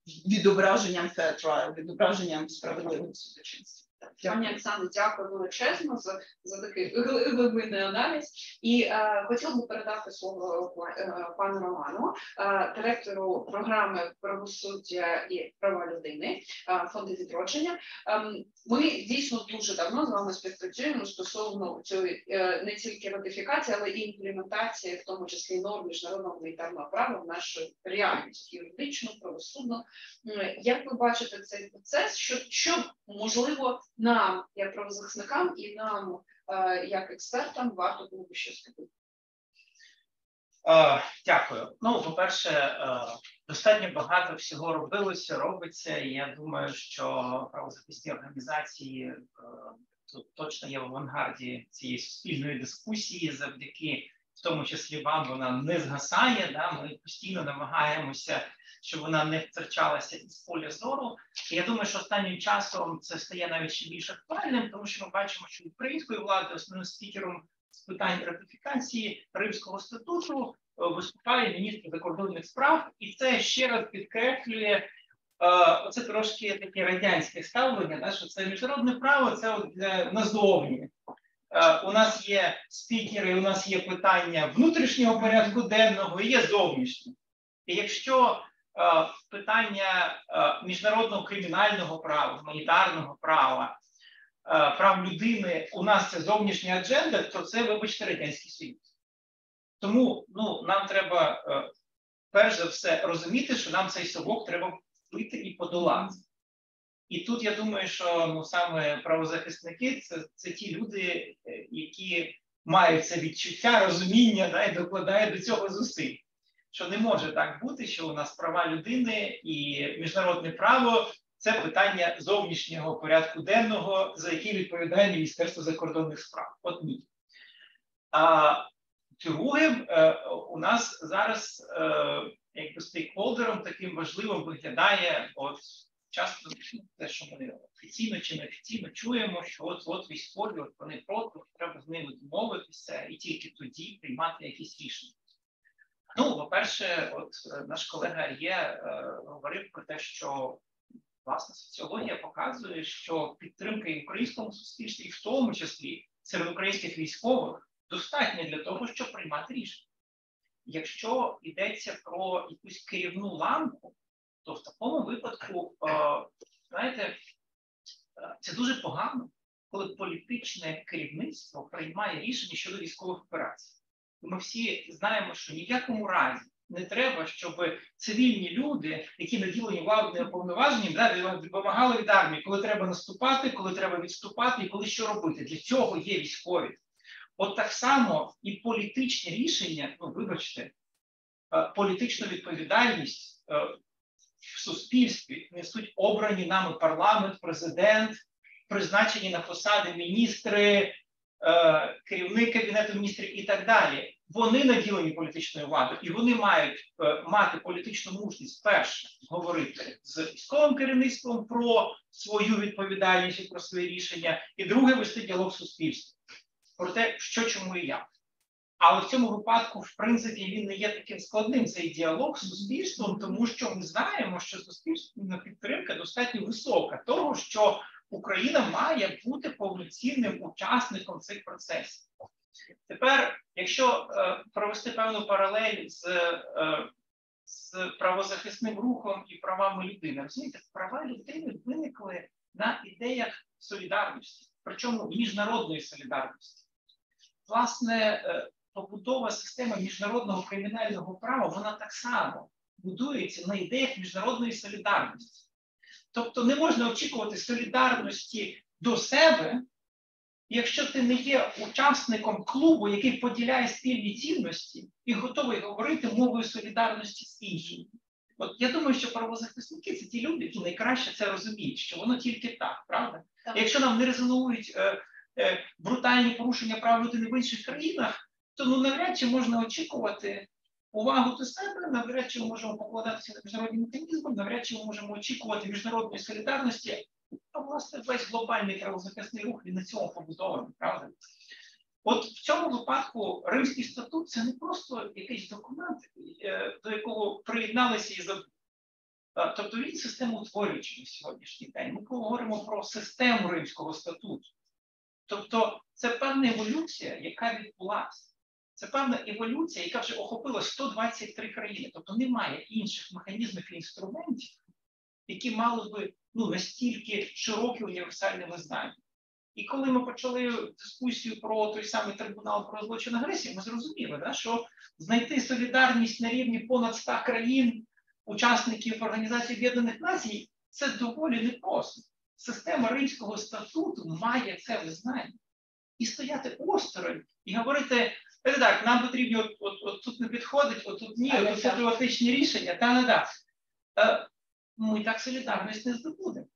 відображенням trial, відображенням справедливого судочинства. Пані Оксано, дякую величезно за, за такий глибинний аналіз. І е, хотіла би передати слово е, пану Роману, е, директору програми правосуддя і права людини е, фонду відродження. Ем, ми дійсно дуже давно з вами співпрацюємо стосовно цієї е, не тільки ратифікації, але і імплементації, в тому числі норм міжнародного гуманітарного права в нашу реальність юридичну, правосудну. М, Як ви бачите цей процес? Що, що можливо нам, як правозахисникам, і нам, е, як експертам, варто було б щось робити? Е, Дякую. Ну, по-перше, е, достатньо багато всього робилося, робиться, і я думаю, що правозахисні організації тут точно є в авангарді цієї суспільної дискусії завдяки в тому числі вам, вона не згасає. Да? Ми постійно намагаємося, щоб вона не втрачалася із поля зору. І я думаю, що останнім часом це стає навіть ще більш актуальним, тому що ми бачимо, що української влади основним спікером з питань ратифікації Римського статуту е, виступає міністр закордонних справ, і це ще раз підкреслює. е, Оце трошки таке радянське ставлення, да, що це міжнародне право, це от для назовні. Е, У нас є спікери, у нас є питання внутрішнього порядку денного і є зовнішнього. І якщо питання е, міжнародного кримінального права, гуманітарного права, е, прав людини у нас це зовнішня адженда, то це, вибачте, Радянський Союз. Тому ну, нам треба е, перш за все розуміти, що нам цей совок треба вбити і подолати. І тут я думаю, що ну саме правозахисники це, це ті люди, е, які мають це відчуття, розуміння да, і докладають до цього зусиль. Що не може так бути, що у нас права людини і міжнародне право це питання зовнішнього порядку денного, за який відповідає Міністерство закордонних справ. От ні. А другим, е, у нас зараз е, якби стейкхолдером таким важливим виглядає от часто те, що ми офіційно чи неофіційно чуємо, що от от військові, от вони проти, треба з ними домовитися і тільки тоді приймати якісь рішення. Ну, по-перше, от е, наш колега є е, говорив про те, що власне соціологія показує, що підтримка і в українському суспільстві, і в тому числі серед українських військових, достатня для того, щоб приймати рішення. Якщо йдеться про якусь керівну ламку, то в такому випадку, е, знаєте, це дуже погано, коли політичне керівництво приймає рішення щодо військових операцій. Ми всі знаємо, що ні в якому разі не треба, щоб цивільні люди, які наділені владними повноваженням, да, допомагали від армії, коли треба наступати, коли треба відступати, і коли що робити. Для цього є військові. От так само і політичні рішення, ну вибачте, е, політичну відповідальність е, в суспільстві несуть обрані нами парламент, президент, призначені на посади міністри, керівник кабінету міністрів і так далі. Вони наділені політичною владою, і вони мають е, мати політичну мужність перше говорити з військовим керівництвом про свою відповідальність і про свої рішення, і друге вести діалог з суспільством про те, що чому і як. Але в цьому випадку, в принципі, він не є таким складним цей діалог з суспільством, тому що ми знаємо, що суспільна підтримка достатньо висока, того що Україна має бути повноцінним учасником цих процесів. Тепер, якщо е, провести певну паралель з, е, з правозахисним рухом і правами людини, розумієте, права людини виникли на ідеях солідарності, причому міжнародної солідарності. Власне, е, побудова системи міжнародного кримінального права, вона так само будується на ідеях міжнародної солідарності. Тобто не можна очікувати солідарності до себе, якщо ти не є учасником клубу, який поділяє спільні цінності і готовий говорити мовою солідарності з іншими. От я думаю, що правозахисники це ті люди, які найкраще це розуміють, що воно тільки так, правда? Так. Якщо нам не резонують е, е, брутальні порушення прав людини в інших країнах, то ну навряд чи можна очікувати увагу до себе, навряд чи ми можемо покладатися на міжнародні механізми, навряд чи ми можемо очікувати міжнародної солідарності. А власне весь глобальний правозахисний рух він на цьому побудований, правда? От в цьому випадку Римський статут це не просто якийсь документ, е, до якого приєдналися і забули. Тобто він системоутворюючий на сьогоднішній день. Ми говоримо про систему Римського статуту. Тобто це певна еволюція, яка відбулася. Це певна еволюція, яка вже охопила 123 країни. Тобто немає інших механізмів і інструментів, які мали би ну, настільки широке універсальне визнання. І коли ми почали дискусію про той самий трибунал про злочин агресії, ми зрозуміли, да, що знайти солідарність на рівні понад 100 країн, учасників Організації Об'єднаних Націй, це доволі непросто. Система Римського статуту має це визнання. І стояти осторонь і говорити, «Е, так, нам потрібні от, от, от тут не підходить, от тут ні, от це так. приватичні рішення, та не да. Е, Ми так солідарність не здобудемо.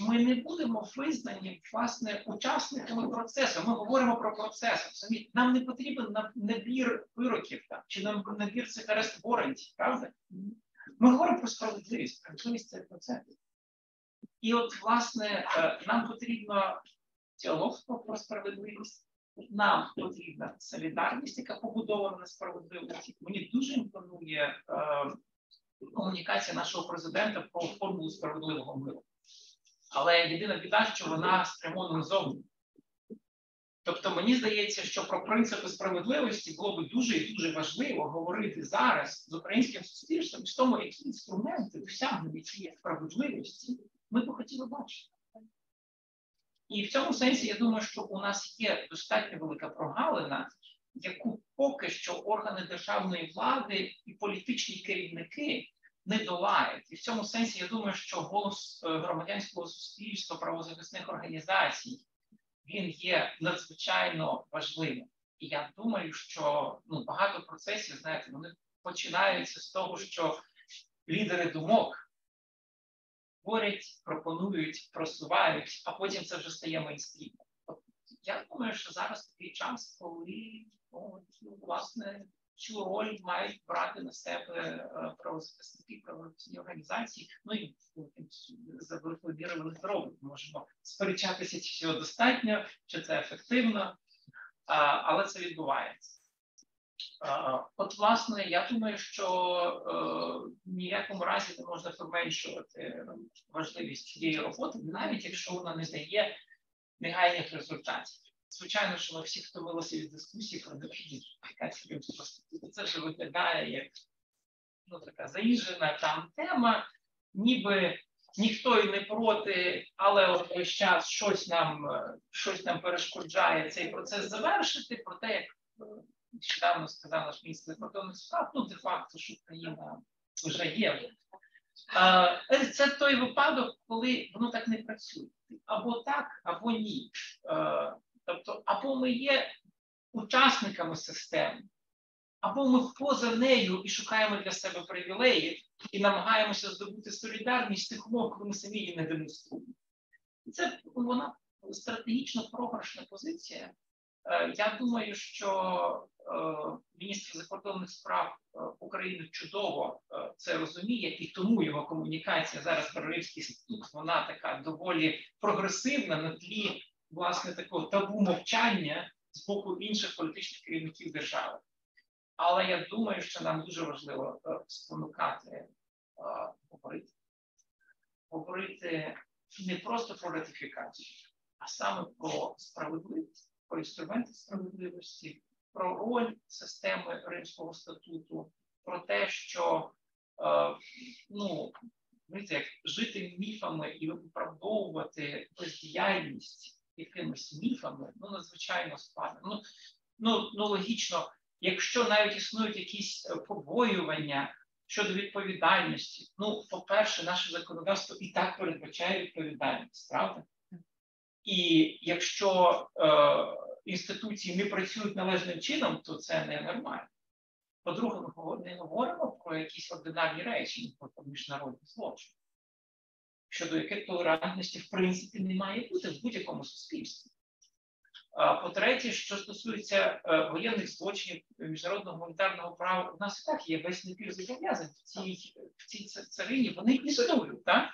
ми не будемо визнані власне учасниками процесу. Ми говоримо про процес. Нам не потрібен набір вироків там, чи нам набір цих арест ворентів, правда? Ми говоримо про справедливість. Справедливість це процес. І от, власне, е, нам потрібно діалог про справедливість. Нам потрібна солідарність, яка побудована на справедливості. Мені дуже імпонує е, комунікація нашого президента про формулу справедливого миру. Але єдина біда, що вона спрямована зовні. Тобто, мені здається, що про принципи справедливості було би дуже і дуже важливо говорити зараз з українським суспільством з тому, які інструменти досягнення цієї справедливості ми б хотіли бачити. І в цьому сенсі я думаю, що у нас є достатньо велика прогалина, яку поки що органи державної влади і політичні керівники не долають. І в цьому сенсі я думаю, що голос е, громадянського суспільства, правозахисних організацій він є надзвичайно важливим. І я думаю, що ну, багато процесів, знаєте, вони починаються з того, що лідери думок говорять, пропонують, просувають, а потім це вже стає мейнстрімом. Я думаю, що зараз такий час, коли ну, власне цю роль мають брати на себе е, правозахисники, правозахисні організації. Ну і за великою вони зроблять. Можемо сперечатися, чи цього достатньо, чи це ефективно, але це відбувається. От, власне, я думаю, що е, в ніякому разі не можна поменшувати важливість цієї роботи, навіть якщо вона не дає негайних результатів. Звичайно, що ми всі втомилися від дискусії про необхідність Це вже виглядає як ну, така заїжджена там тема, ніби ніхто і не проти, але от весь час щось нам щось нам перешкоджає цей процес завершити, про те, як нещодавно сказав наш міністр закордонних справ, ну де-факто, що Україна вже є. Це той випадок, коли воно так не працює. Або так, або ні. Тобто, або ми є учасниками системи, або ми поза нею і шукаємо для себе привілеїв і намагаємося здобути солідарність тих умов, коли ми самі її не демонструємо. Це вона стратегічно програшна позиція. Е, я думаю, що е, міністр закордонних справ е, України чудово це розуміє, і тому його комунікація зараз про Римський статут, вона така доволі прогресивна на тлі власне такого табу мовчання з боку інших політичних керівників держави. Але я думаю, що нам дуже важливо спонукати говорити, говорити не просто про ратифікацію, а саме про справедливість, про інструменти справедливості, про роль системи Римського статуту, про те, що е, ну, як жити міфами і виправдовувати бездіяльність якимись міфами, ну надзвичайно складно. Ну, ну, ну логічно, якщо навіть існують якісь е, побоювання щодо відповідальності, ну, по-перше, наше законодавство і так передбачає відповідальність, правда? І якщо е, інституції не працюють належним чином, то це не нормально. По-друге, ми не говоримо про якісь ординарні речі, про міжнародні злочини щодо яких толерантності в принципі не має бути в будь-якому суспільстві. По-третє, що стосується е, воєнних злочинів міжнародного гуманітарного права, у нас і так є весь набір зобов'язань в цій в цій царині, вони існують. так?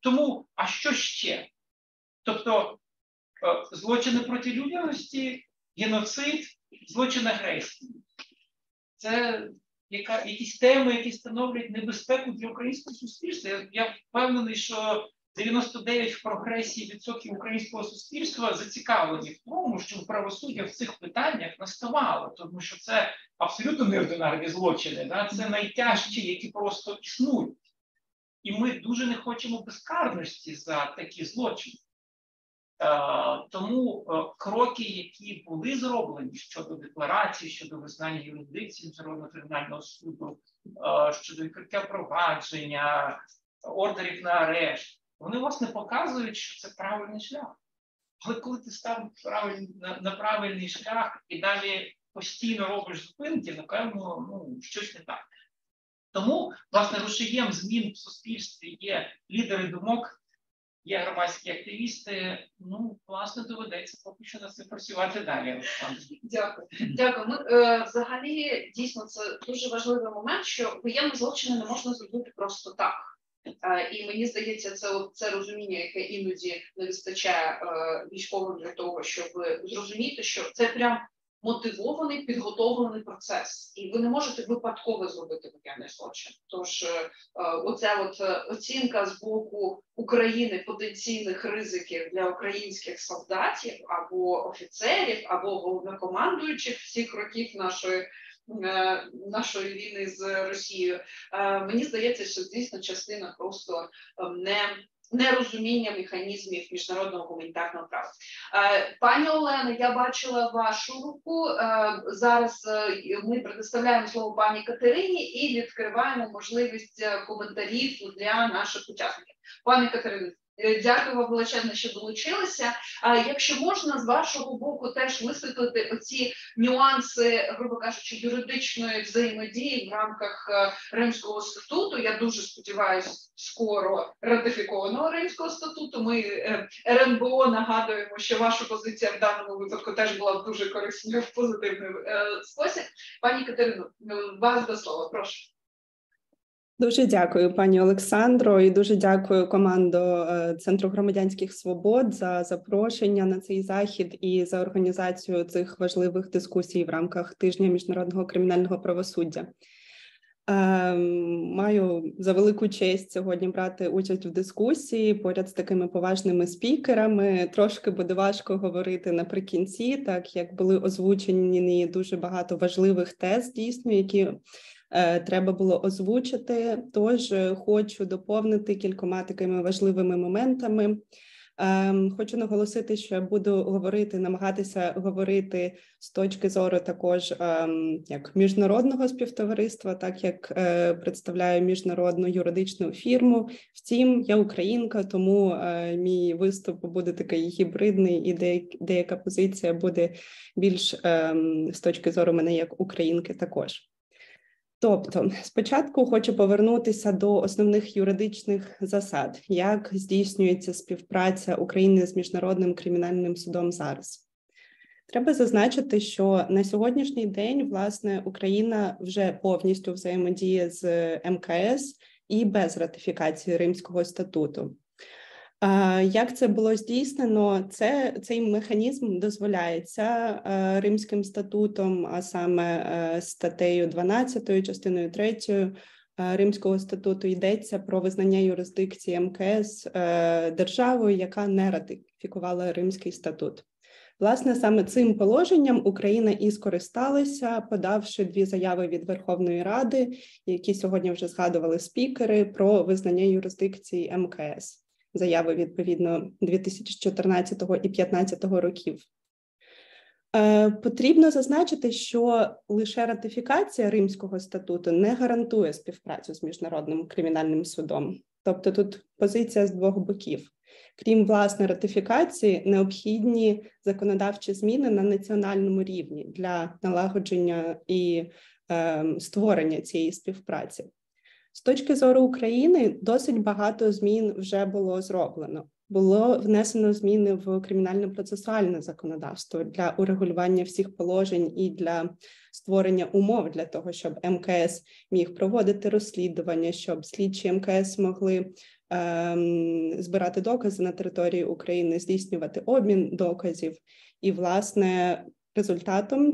Тому, а що ще? Тобто злочини проти людяності, геноцид, злочин агресії. Це яка якісь теми, які становлять небезпеку для українського суспільства. Я, я впевнений, що 99 в прогресії відсотків українського суспільства зацікавлені в тому, щоб правосуддя в цих питаннях наставало, тому що це абсолютно неординарні злочини, да? це найтяжчі, які просто існують. І ми дуже не хочемо безкарності за такі злочини. Е, тому е, кроки, які були зроблені щодо декларації, щодо визнання юрисдикції міжнародного кримінального суду, е, щодо відкриття провадження, ордерів на арешт, вони власне показують, що це правильний шлях. Але коли ти став на, на правильний шлях і далі постійно робиш зупинки, напевно, ну щось не так. Тому, власне, рушієм змін в суспільстві є лідери думок є громадські активісти. Ну, власне, доведеться поки що на це працювати далі. Дякую. Дякую. Ми е, взагалі дійсно це дуже важливий момент, що воєнні злочини не можна зробити просто так. Е, і мені здається, це це розуміння, яке іноді не вистачає е, військовим для того, щоб зрозуміти, що це прям мотивований підготовлений процес, і ви не можете випадково зробити воєнний злочин. Тож е, оця от е, оцінка з боку України потенційних ризиків для українських солдатів або офіцерів, або головнокомандуючих всіх років нашої. Е, нашої війни з Росією мені здається, що дійсно частина просто не нерозуміння механізмів міжнародного гуманітарного права. Е, пані Олено, я бачила вашу руку. Е, зараз е, ми предоставляємо слово пані Катерині і відкриваємо можливість коментарів для наших учасників. Пані Катерино, Е, дякую вам величезно, що долучилися. Якщо можна з вашого боку теж висвітлити оці нюанси, грубо кажучи, юридичної взаємодії в рамках е, Римського статуту, я дуже сподіваюся, скоро ратифікованого Римського статуту. Ми е, РНБО нагадуємо, що ваша позиція в даному випадку теж була дуже корисною в позитивний спосіб. Пані Катерино, вас до слова, прошу. Дуже дякую, пані Олександро, і дуже дякую команду е, Центру громадянських свобод за запрошення на цей захід і за організацію цих важливих дискусій в рамках тижня міжнародного кримінального правосуддя. Ем, маю за велику честь сьогодні брати участь в дискусії поряд з такими поважними спікерами. Трошки буде важко говорити наприкінці, так як були озвучені дуже багато важливих тез, дійсно, які треба було озвучити. Тож е, хочу доповнити кількома такими важливими моментами. Ем, хочу наголосити, що я буду говорити, намагатися говорити з точки зору також ем, як міжнародного співтовариства, так як е, представляю міжнародну юридичну фірму. Втім, я українка, тому мій виступ буде такий гібридний, і деяка позиція буде більш ем, з точки зору мене як українки також. Тобто, спочатку хочу повернутися до основних юридичних засад, як здійснюється співпраця України з міжнародним кримінальним судом зараз. Треба зазначити, що на сьогоднішній день власне Україна вже повністю взаємодіє з МКС і без ратифікації Римського статуту. Як це було здійснено? Це цей механізм дозволяється е, Римським статутом, а саме е, статтею 12, частиною 3 е, Римського статуту йдеться про визнання юрисдикції МКС державою, яка не ратифікувала Римський статут. Власне, саме цим положенням Україна і скористалася, подавши дві заяви від Верховної Ради, які сьогодні вже згадували спікери, про визнання юрисдикції МКС заяви відповідно 2014 і 2015 років. Е, потрібно зазначити, що лише ратифікація Римського статуту не гарантує співпрацю з міжнародним кримінальним судом. Тобто тут позиція з двох боків. Крім власне ратифікації, необхідні законодавчі зміни на національному рівні для налагодження і е, створення цієї співпраці. З точки зору України досить багато змін вже було зроблено. Було внесено зміни в кримінальне процесуальне законодавство для урегулювання всіх положень і для створення умов для того, щоб МКС міг проводити розслідування, щоб слідчі МКС могли ем, збирати докази на території України, здійснювати обмін доказів. І, власне, результатом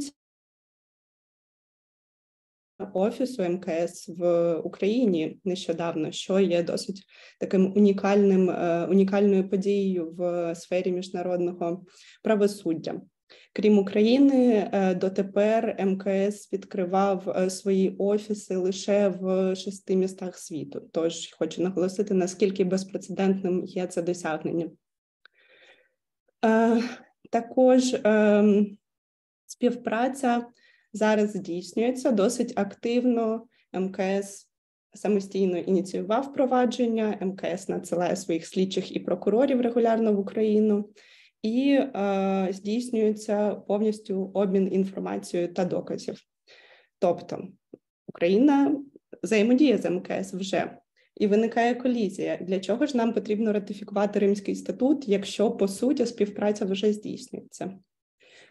офісу МКС в Україні нещодавно, що є досить таким унікальним е, унікальною подією в сфері міжнародного правосуддя. Крім України, е, дотепер МКС відкривав е, свої офіси лише в шести містах світу. Тож хочу наголосити, наскільки безпрецедентним є це досягнення. Також ем, співпраця зараз здійснюється досить активно. МКС самостійно ініціював провадження, МКС надсилає своїх слідчих і прокурорів регулярно в Україну, і е, здійснюється повністю обмін інформацією та доказів. Тобто Україна взаємодіє з МКС вже І виникає колізія. Для чого ж нам потрібно ратифікувати Римський статут, якщо по суті співпраця вже здійснюється?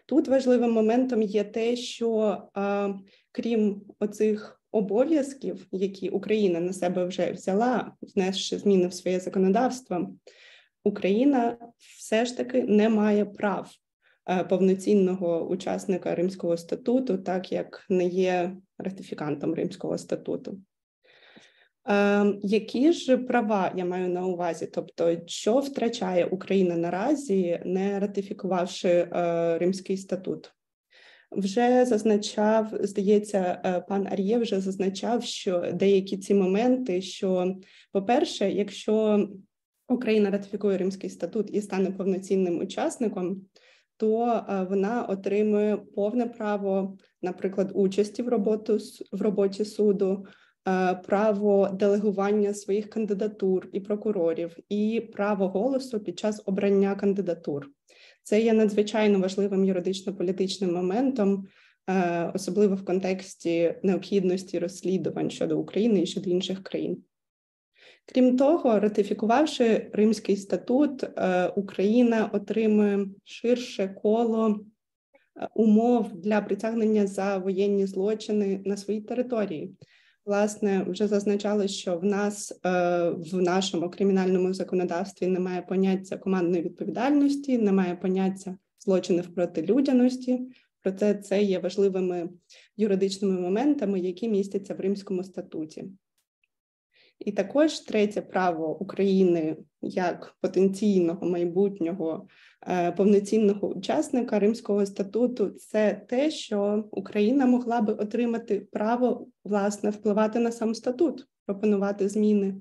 Тут важливим моментом є те, що крім оцих обов'язків, які Україна на себе вже взяла, внесши зміни в своє законодавство, Україна все ж таки не має прав повноцінного учасника Римського статуту, так як не є ратифікантом Римського статуту. Які ж права я маю на увазі? Тобто, що втрачає Україна наразі, не ратифікувавши Римський статут? Вже зазначав, здається, пан Ар'є вже зазначав, що деякі ці моменти, що, по-перше, якщо Україна ратифікує Римський статут і стане повноцінним учасником, то вона отримує повне право, наприклад, участі в роботу в роботі суду, право делегування своїх кандидатур і прокурорів, і право голосу під час обрання кандидатур. Це є надзвичайно важливим юридично-політичним моментом, особливо в контексті необхідності розслідувань щодо України і щодо інших країн. Крім того, ратифікувавши Римський статут, Україна отримує ширше коло умов для притягнення за воєнні злочини на своїй території. Власне, вже зазначали, що в нас в нашому кримінальному законодавстві немає поняття командної відповідальності, немає поняття злочинів проти людяності. Проте це є важливими юридичними моментами, які містяться в Римському статуті. І також третє право України як потенційного майбутнього повноцінного учасника Римського статуту це те, що Україна могла би отримати право власне впливати на сам статут, пропонувати зміни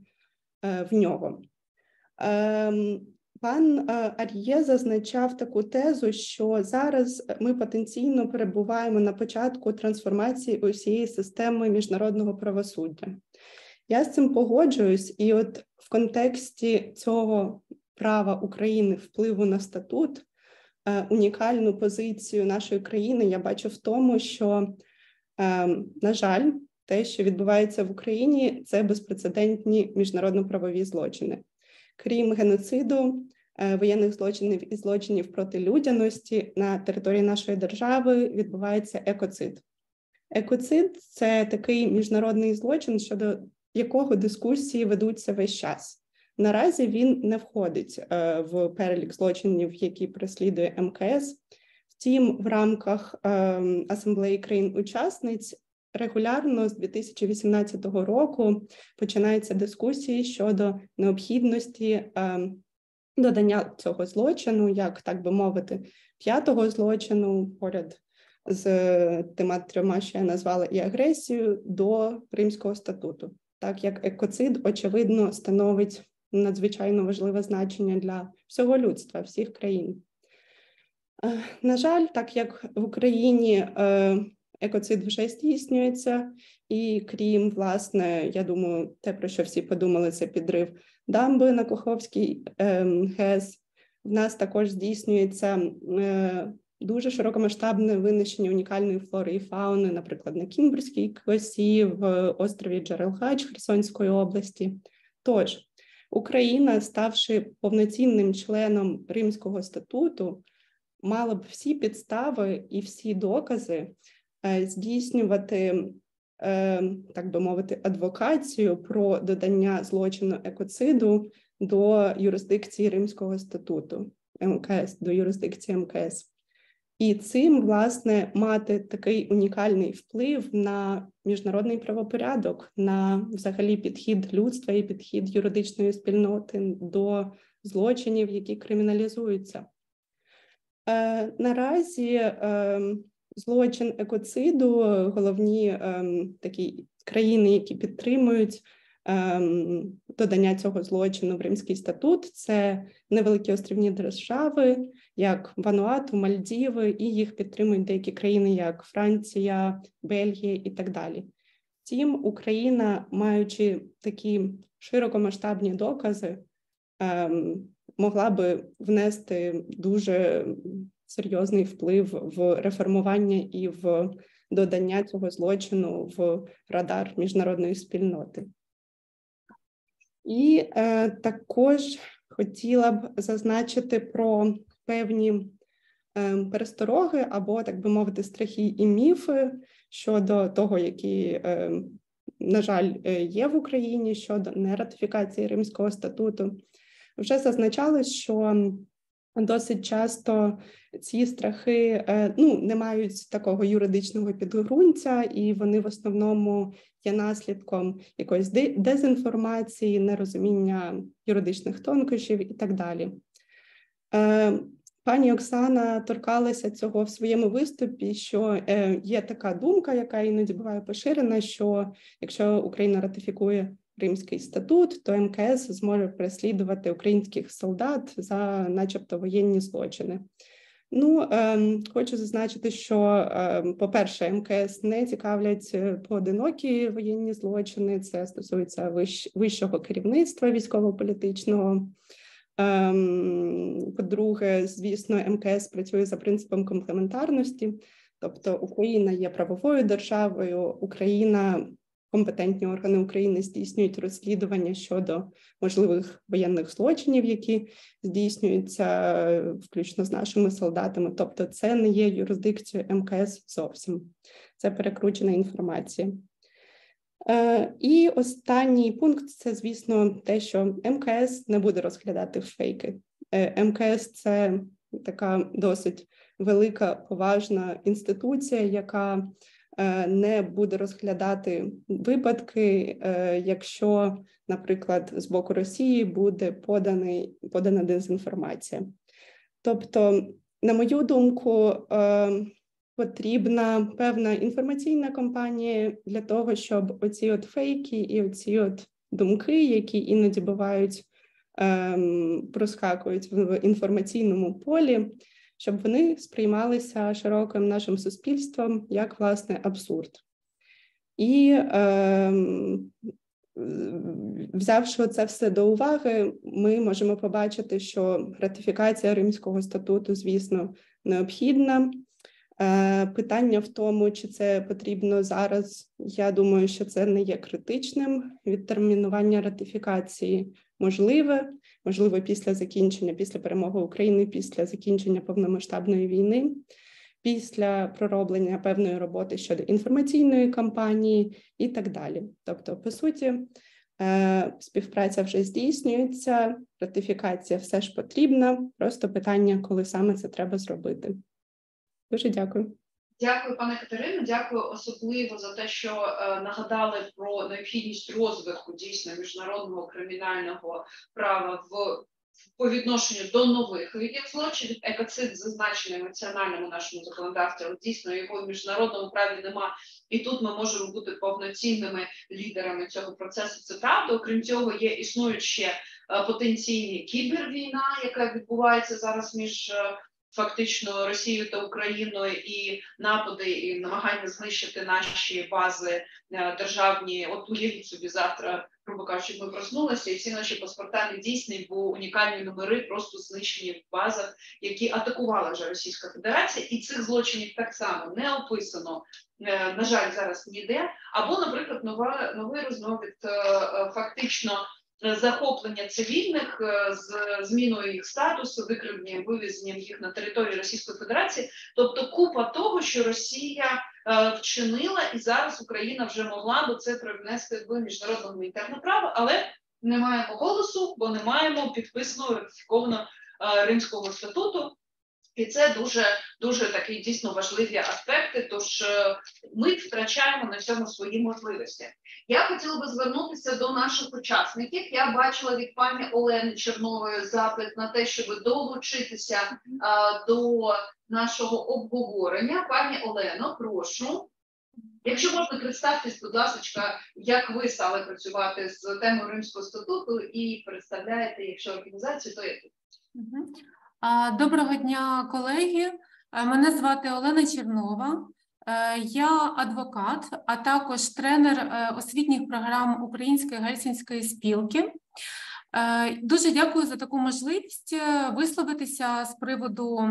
в нього. Пан Ар'є зазначав таку тезу, що зараз ми потенційно перебуваємо на початку трансформації усієї системи міжнародного правосуддя. Я з цим погоджуюсь, і от в контексті цього права України впливу на статут унікальну позицію нашої країни я бачу в тому, що, на жаль, те, що відбувається в Україні, це безпрецедентні міжнародно-правові злочини. Крім геноциду, воєнних злочинів і злочинів проти людяності на території нашої держави відбувається екоцид. Екоцид це такий міжнародний злочин, щодо якого дискусії ведуться весь час. Наразі він не входить в перелік злочинів, які переслідує МКС. Втім, в рамках асамблеї країн-учасниць регулярно з 2018 року починаються дискусії щодо необхідності додання цього злочину, як так би мовити, п'ятого злочину поряд з тима трьома, що я назвала і агресію до Римського статуту, так як екоцид, очевидно, становить надзвичайно важливе значення для всього людства, всіх країн. На жаль, так як в Україні екоцид вже здійснюється, і крім, власне, я думаю, те, про що всі подумали, це підрив дамби на Коховській ГЕС. В нас також здійснюється дуже широкомасштабне винищення унікальної флори і фауни, наприклад, на Кімбурській косі, в острові Джерелгач Херсонської області. Тож, Україна, ставши повноцінним членом Римського статуту, мала б всі підстави і всі докази здійснювати, так би мовити, адвокацію про додання злочину екоциду до юрисдикції Римського статуту МКС, до юрисдикції МКС. І цим, власне, мати такий унікальний вплив на міжнародний правопорядок, на взагалі підхід людства і підхід юридичної спільноти до злочинів, які криміналізуються. Е, Наразі е, злочин екоциду, головні е, такі країни, які підтримують додання цього злочину в Римський статут, це невеликі острівні держави, як Вануату, Мальдіви, і їх підтримують деякі країни, як Франція, Бельгія і так далі. Втім, Україна, маючи такі широкомасштабні докази, могла би внести дуже серйозний вплив в реформування і в додання цього злочину в радар міжнародної спільноти. І е, також хотіла б зазначити про певні е, перестороги або, так би мовити, страхи і міфи щодо того, які, е, на жаль, е, є в Україні щодо нератифікації Римського статуту. Вже зазначалось, що досить часто ці страхи е, ну, не мають такого юридичного підґрунтя, і вони в основному є наслідком якоїсь дезінформації, нерозуміння юридичних тонкощів і так далі. Е, пані Оксана торкалася цього в своєму виступі, що е, є така думка, яка іноді буває поширена, що якщо Україна ратифікує Римський статут, то МКС зможе переслідувати українських солдат за, начебто, воєнні злочини. Ну ем, хочу зазначити, що ем, по-перше, мкс не цікавлять поодинокі воєнні злочини. Це стосується вищ, вищого керівництва військово-політичного. Ем, по-друге, звісно, МКС працює за принципом комплементарності, тобто Україна є правовою державою, Україна компетентні органи України здійснюють розслідування щодо можливих воєнних злочинів, які здійснюються включно з нашими солдатами. Тобто, це не є юрисдикцією МКС зовсім, це перекручена інформація. Е, і останній пункт це, звісно, те, що МКС не буде розглядати фейки. Е, МКС це така досить велика поважна інституція, яка Е, не буде розглядати випадки, якщо, наприклад, з боку Росії буде поданий подана дезінформація. Тобто, на мою думку, потрібна певна інформаційна кампанія для того, щоб оці от фейки і оці от думки, які іноді бувають, ем, проскакують в інформаційному полі щоб вони сприймалися широким нашим суспільством як власне абсурд. І е, взявши це все до уваги, ми можемо побачити, що ратифікація Римського статуту, звісно, необхідна. Е, питання в тому, чи це потрібно зараз. Я думаю, що це не є критичним. Відтермінування ратифікації можливе, можливо, після закінчення, після перемоги України, після закінчення повномасштабної війни, після пророблення певної роботи щодо інформаційної кампанії і так далі. Тобто, по суті, е, співпраця вже здійснюється, ратифікація все ж потрібна. Просто питання, коли саме це треба зробити. Дуже дякую. Дякую, пане Катерино. Дякую особливо за те, що е, нагадали про необхідність розвитку дійсно міжнародного кримінального права в. По відношенню до нових видів злочинів, екоцид зазначений в національному нашому законодавстві, але дійсно його в міжнародному праві нема, і тут ми можемо бути повноцінними лідерами цього процесу. Це правда. Окрім цього, є існують ще е, потенційні кібервійна, яка відбувається зараз між е, фактично Росією та Україною і напади, і намагання знищити наші бази е, державні. От уявіть собі завтра, грубо кажучи, ми проснулися, і всі наші паспорта не дійсні, бо унікальні номери просто знищені в базах, які атакувала вже Російська Федерація, і цих злочинів так само не описано. Е, на жаль, зараз ніде, або, наприклад, нова новий розновид е, фактично захоплення цивільних е, з зміною їх статусу, викривленням, вивезенням їх на територію Російської Федерації, тобто купа того, що Росія е, вчинила, і зараз Україна вже могла би це привнести в міжнародне гуманітарне право, але не маємо голосу, бо не маємо підписаного ратифікованого е, Римського статуту. І це дуже дуже такі дійсно важливі аспекти. Тож е, ми втрачаємо на цьому свої можливості. Я хотіла би звернутися до наших учасників. Я бачила від пані Олени Чернової запит на те, щоб долучитися а, до нашого обговорення. Пані Олено, прошу. Якщо можна представтесь, будь ласка, як ви стали працювати з темою Римського статуту і представляєте, якщо організацію, то яку? Доброго дня, колеги. Мене звати Олена Чернова. Я адвокат, а також тренер е, освітніх програм Української гельсінської спілки. Дуже дякую за таку можливість е, висловитися з приводу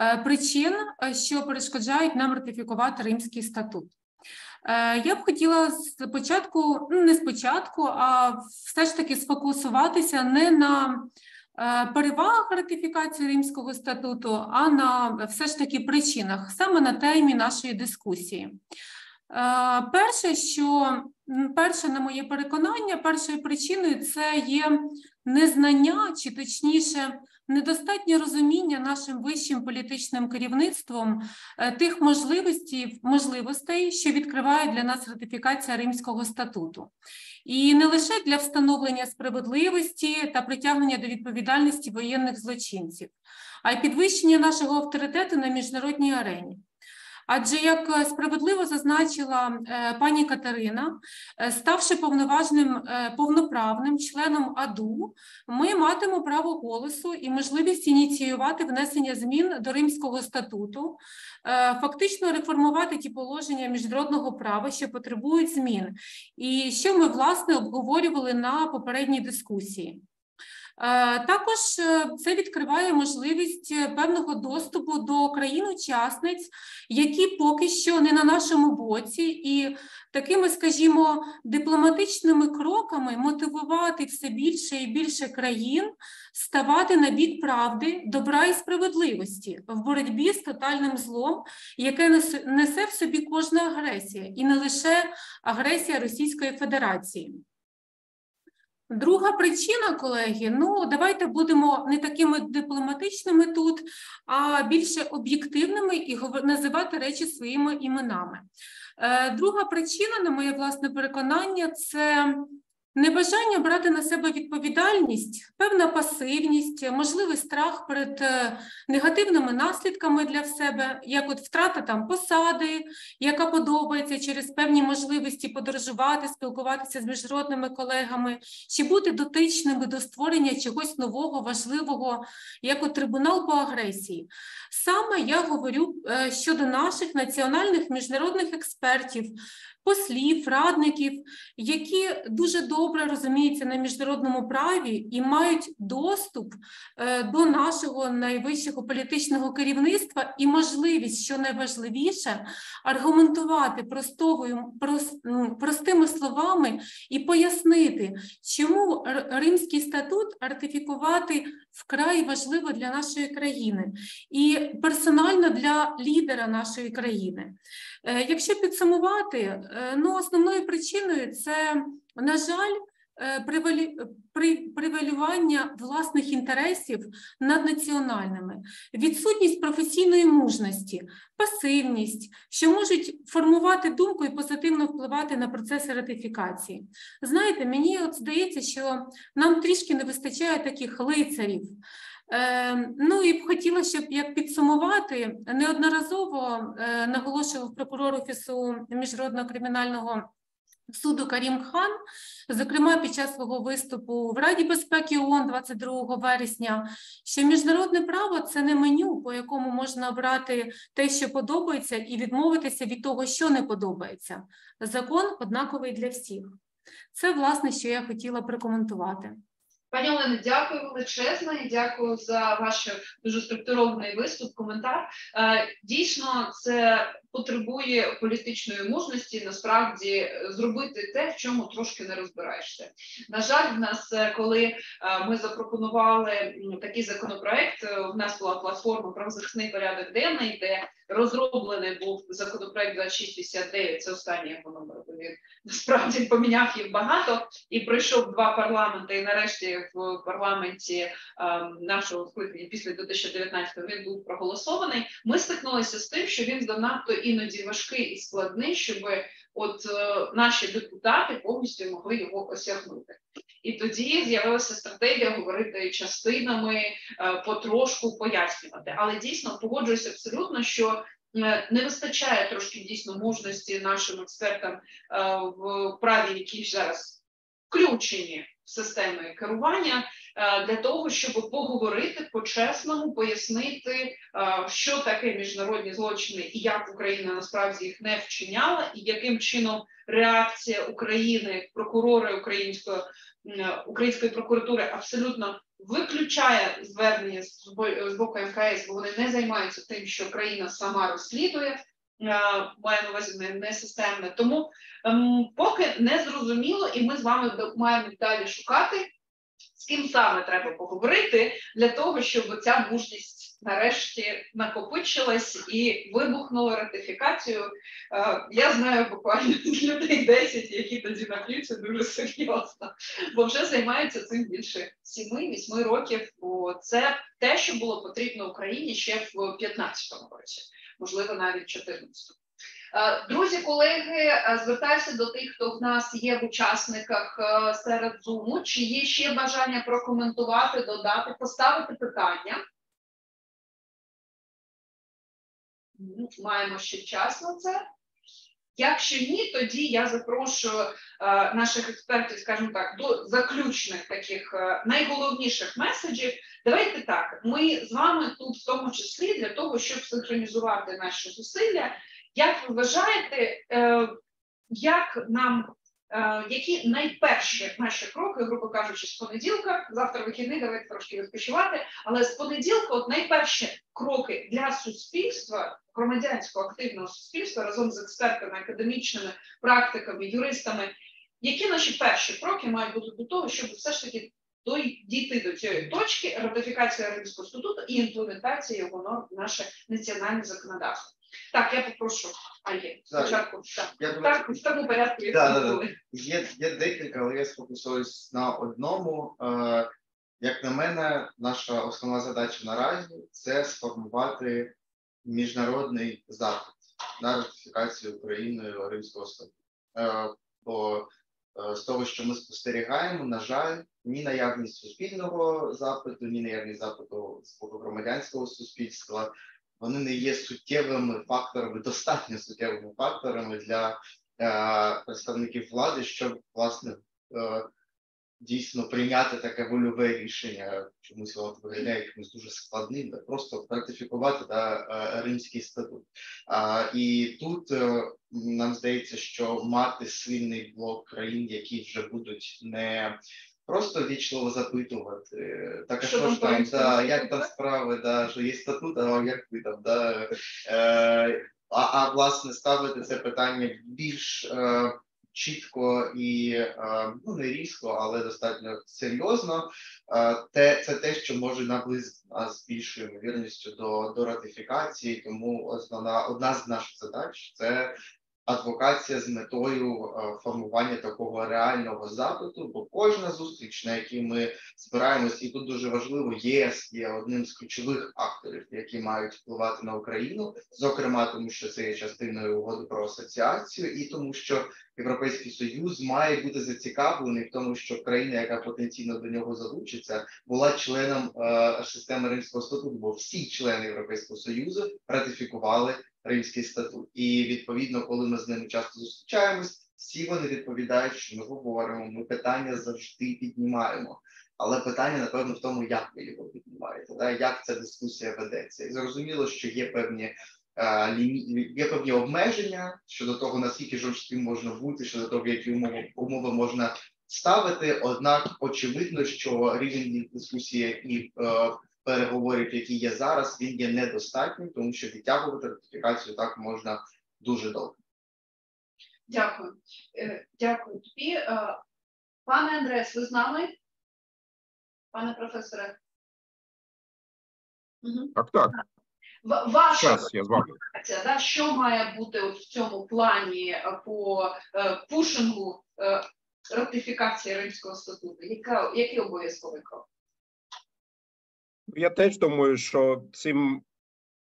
е, причин, що перешкоджають нам ратифікувати Римський статут. Я б хотіла спочатку, ну не спочатку, а все ж таки сфокусуватися не на перевагах ратифікації Римського статуту, а на все ж таки причинах, саме на темі нашої дискусії. Перше, що перше, на моє переконання, першою причиною це є незнання, чи точніше, недостатнє розуміння нашим вищим політичним керівництвом е, тих можливостей, можливостей, що відкриває для нас ратифікація Римського статуту. І не лише для встановлення справедливості та притягнення до відповідальності воєнних злочинців, а й підвищення нашого авторитету на міжнародній арені. Адже як е, справедливо зазначила е, пані Катерина, е, ставши повноважним повноправним членом АДУ, ми матимемо право голосу і можливість ініціювати внесення змін до Римського статуту, фактично реформувати ті положення міжнародного права, що потребують змін, і що ми власне обговорювали на попередній дискусії. Е, також е, це відкриває можливість е, певного доступу до країн-учасниць, які поки що не на нашому боці, і такими, скажімо, дипломатичними кроками мотивувати все більше і більше країн ставати на бік правди, добра і справедливості в боротьбі з тотальним злом, яке несе в собі кожна агресія, і не лише агресія Російської Федерації. Друга причина, колеги, ну давайте будемо не такими дипломатичними тут, а більше об'єктивними і називати речі своїми іменами. Е, друга причина, на моє власне переконання, це Небажання брати на себе відповідальність, певна пасивність, можливий страх перед е, негативними наслідками для себе, як от втрата там посади, яка подобається через певні можливості подорожувати, спілкуватися з міжнародними колегами, чи бути дотичними до створення чогось нового, важливого, як от трибунал по агресії. Саме я говорю е, щодо наших національних міжнародних експертів послів, радників, які дуже добре розуміються на міжнародному праві і мають доступ е, до нашого найвищого політичного керівництва і можливість, що найважливіше, аргументувати простовою, простими словами і пояснити, чому Римський статут ратифікувати вкрай важливо для нашої країни і персонально для лідера нашої країни. Е, якщо підсумувати, е, ну основною причиною це, на жаль, привалювання власних інтересів над національними, відсутність професійної мужності, пасивність, що можуть формувати думку і позитивно впливати на процеси ратифікації. Знаєте, мені от здається, що нам трішки не вистачає таких лицарів. Ем, ну і б хотіла, щоб як підсумувати, неодноразово е, наголошував прокурор офісу міжнародного кримінального суду Карім Хан, зокрема під час свого виступу в Раді безпеки ООН 22 вересня, що міжнародне право це не меню, по якому можна обрати те, що подобається, і відмовитися від того, що не подобається. Закон однаковий для всіх. Це власне, що я хотіла прокоментувати. Пані Олено, дякую величезно і дякую за ваш дуже структурований виступ, коментар. Е, дійсно, це потребує політичної мужності насправді зробити те, в чому трошки не розбираєшся. На жаль, в нас, е, коли е, ми запропонували такий законопроект, в нас була платформа про захисний порядок денний, де розроблений був законопроект 2659, Це останній його номер. Він насправді поміняв їх багато і пройшов два парламенти. І нарешті в парламенті нашого скликання після 2019-го він був проголосований. Ми стикнулися з тим, що він занадто іноді важкий і складний, щоб от е, наші депутати повністю могли його осягнути. І тоді з'явилася стратегія говорити частинами, е, потрошку пояснювати. Але дійсно погоджуюся абсолютно, що е, не вистачає трошки дійсно мужності нашим експертам е, в праві, які зараз включені системи керування. Для того щоб поговорити по-чесному, пояснити, що таке міжнародні злочини і як Україна насправді їх не вчиняла, і яким чином реакція України, прокурори української української прокуратури абсолютно виключає звернення з боку МКС, бо вони не займаються тим, що країна сама розслідує. Маю на увазі не, не системне. Тому ем, поки не зрозуміло, і ми з вами маємо далі шукати, з ким саме треба поговорити для того, щоб ця мужність нарешті накопичилась і вибухнула ратифікацію. Е, я знаю буквально людей 10, які тоді нап'ються дуже серйозно, бо вже займаються цим більше 7-8 років. Бо це те, що було потрібно Україні ще в 2015 році, можливо, навіть 2014. Е, друзі, колеги, е, звертаюся до тих, хто в нас є в учасниках серед Zoom. Чи є ще бажання прокоментувати, додати, поставити питання? маємо ще час на це. Якщо ні, тоді я запрошую е, наших експертів, скажімо так, до заключних таких е, найголовніших меседжів. Давайте так, ми з вами тут, в тому числі, для того, щоб синхронізувати наші зусилля. Як ви вважаєте, е, як нам які найперші наші кроки, грубо кажучи, з понеділка, завтра вихідний, давайте трошки відпочивати, але з понеділка, от найперші кроки для суспільства, громадянського активного суспільства разом з експертами, академічними практиками, юристами, які наші перші кроки мають бути до того, щоб все ж таки дійти до цієї точки ратифікація Римського статуту і імплементація його норм в наше національне законодавство. Так, я попрошу Алі, спочатку так. Я так, в тому порядку, як да, да, да. Є, є декілька, але я сфокусуюсь на одному. Е, Як на мене, наша основна задача наразі це сформувати міжнародний запит на ратифікацію Україною Римського статуту. Е, Бо е, з того, що ми спостерігаємо, на жаль, ні наявність суспільного запиту, ні наявність запиту з боку громадянського суспільства вони не є суттєвими факторами, достатньо суттєвими факторами для е, представників влади, щоб власне е, дійсно прийняти таке вольове рішення, чомусь воно виглядає якимось дуже складним, да, просто ратифікувати да, е, римський статут. А, І тут е, нам здається, що мати сильний блок країн, які вже будуть не Просто вічливо запитувати. Так, а що, ж там, да, як там справи, да, що є статут, а як ви там, да. Е, а, а власне ставити це питання більш е, чітко і е, ну не різко, але достатньо серйозно. Е, те, Це те, що може наблизити нас з більшою ймовірністю до до ратифікації. Тому основна одна з наших задач це адвокація з метою е, формування такого реального запиту, бо кожна зустріч, на якій ми збираємось, і тут дуже важливо, ЄС є одним з ключових акторів, які мають впливати на Україну, зокрема, тому що це є частиною угоди про асоціацію, і тому, що Європейський союз має бути зацікавлений в тому, що країна, яка потенційно до нього залучиться, була членом е, системи Римського статуту, бо всі члени Європейського союзу ратифікували Римський статут. І відповідно, коли ми з ними часто зустрічаємось, всі вони відповідають, що ми говоримо, ми питання завжди піднімаємо. Але питання, напевно, в тому, як ви його піднімаєте, да? як ця дискусія ведеться. І зрозуміло, що є певні е, є певні обмеження щодо того, наскільки жорстким можна бути, щодо того, які умови умови можна ставити. Однак, очевидно, що рівень дискусії і е, переговорів, які є зараз, він є недостатнім, тому що відтягувати ратифікацію так можна дуже довго. Дякую, е, дякую тобі, е, пане Андрес. Ви з нами, пане професоре? Так, так. Ваша Щас, я з вами. Да, що має бути в цьому плані е, по пушингу ратифікації Римського статуту? Яка, який обов'язковий крок? Я теж думаю, що цим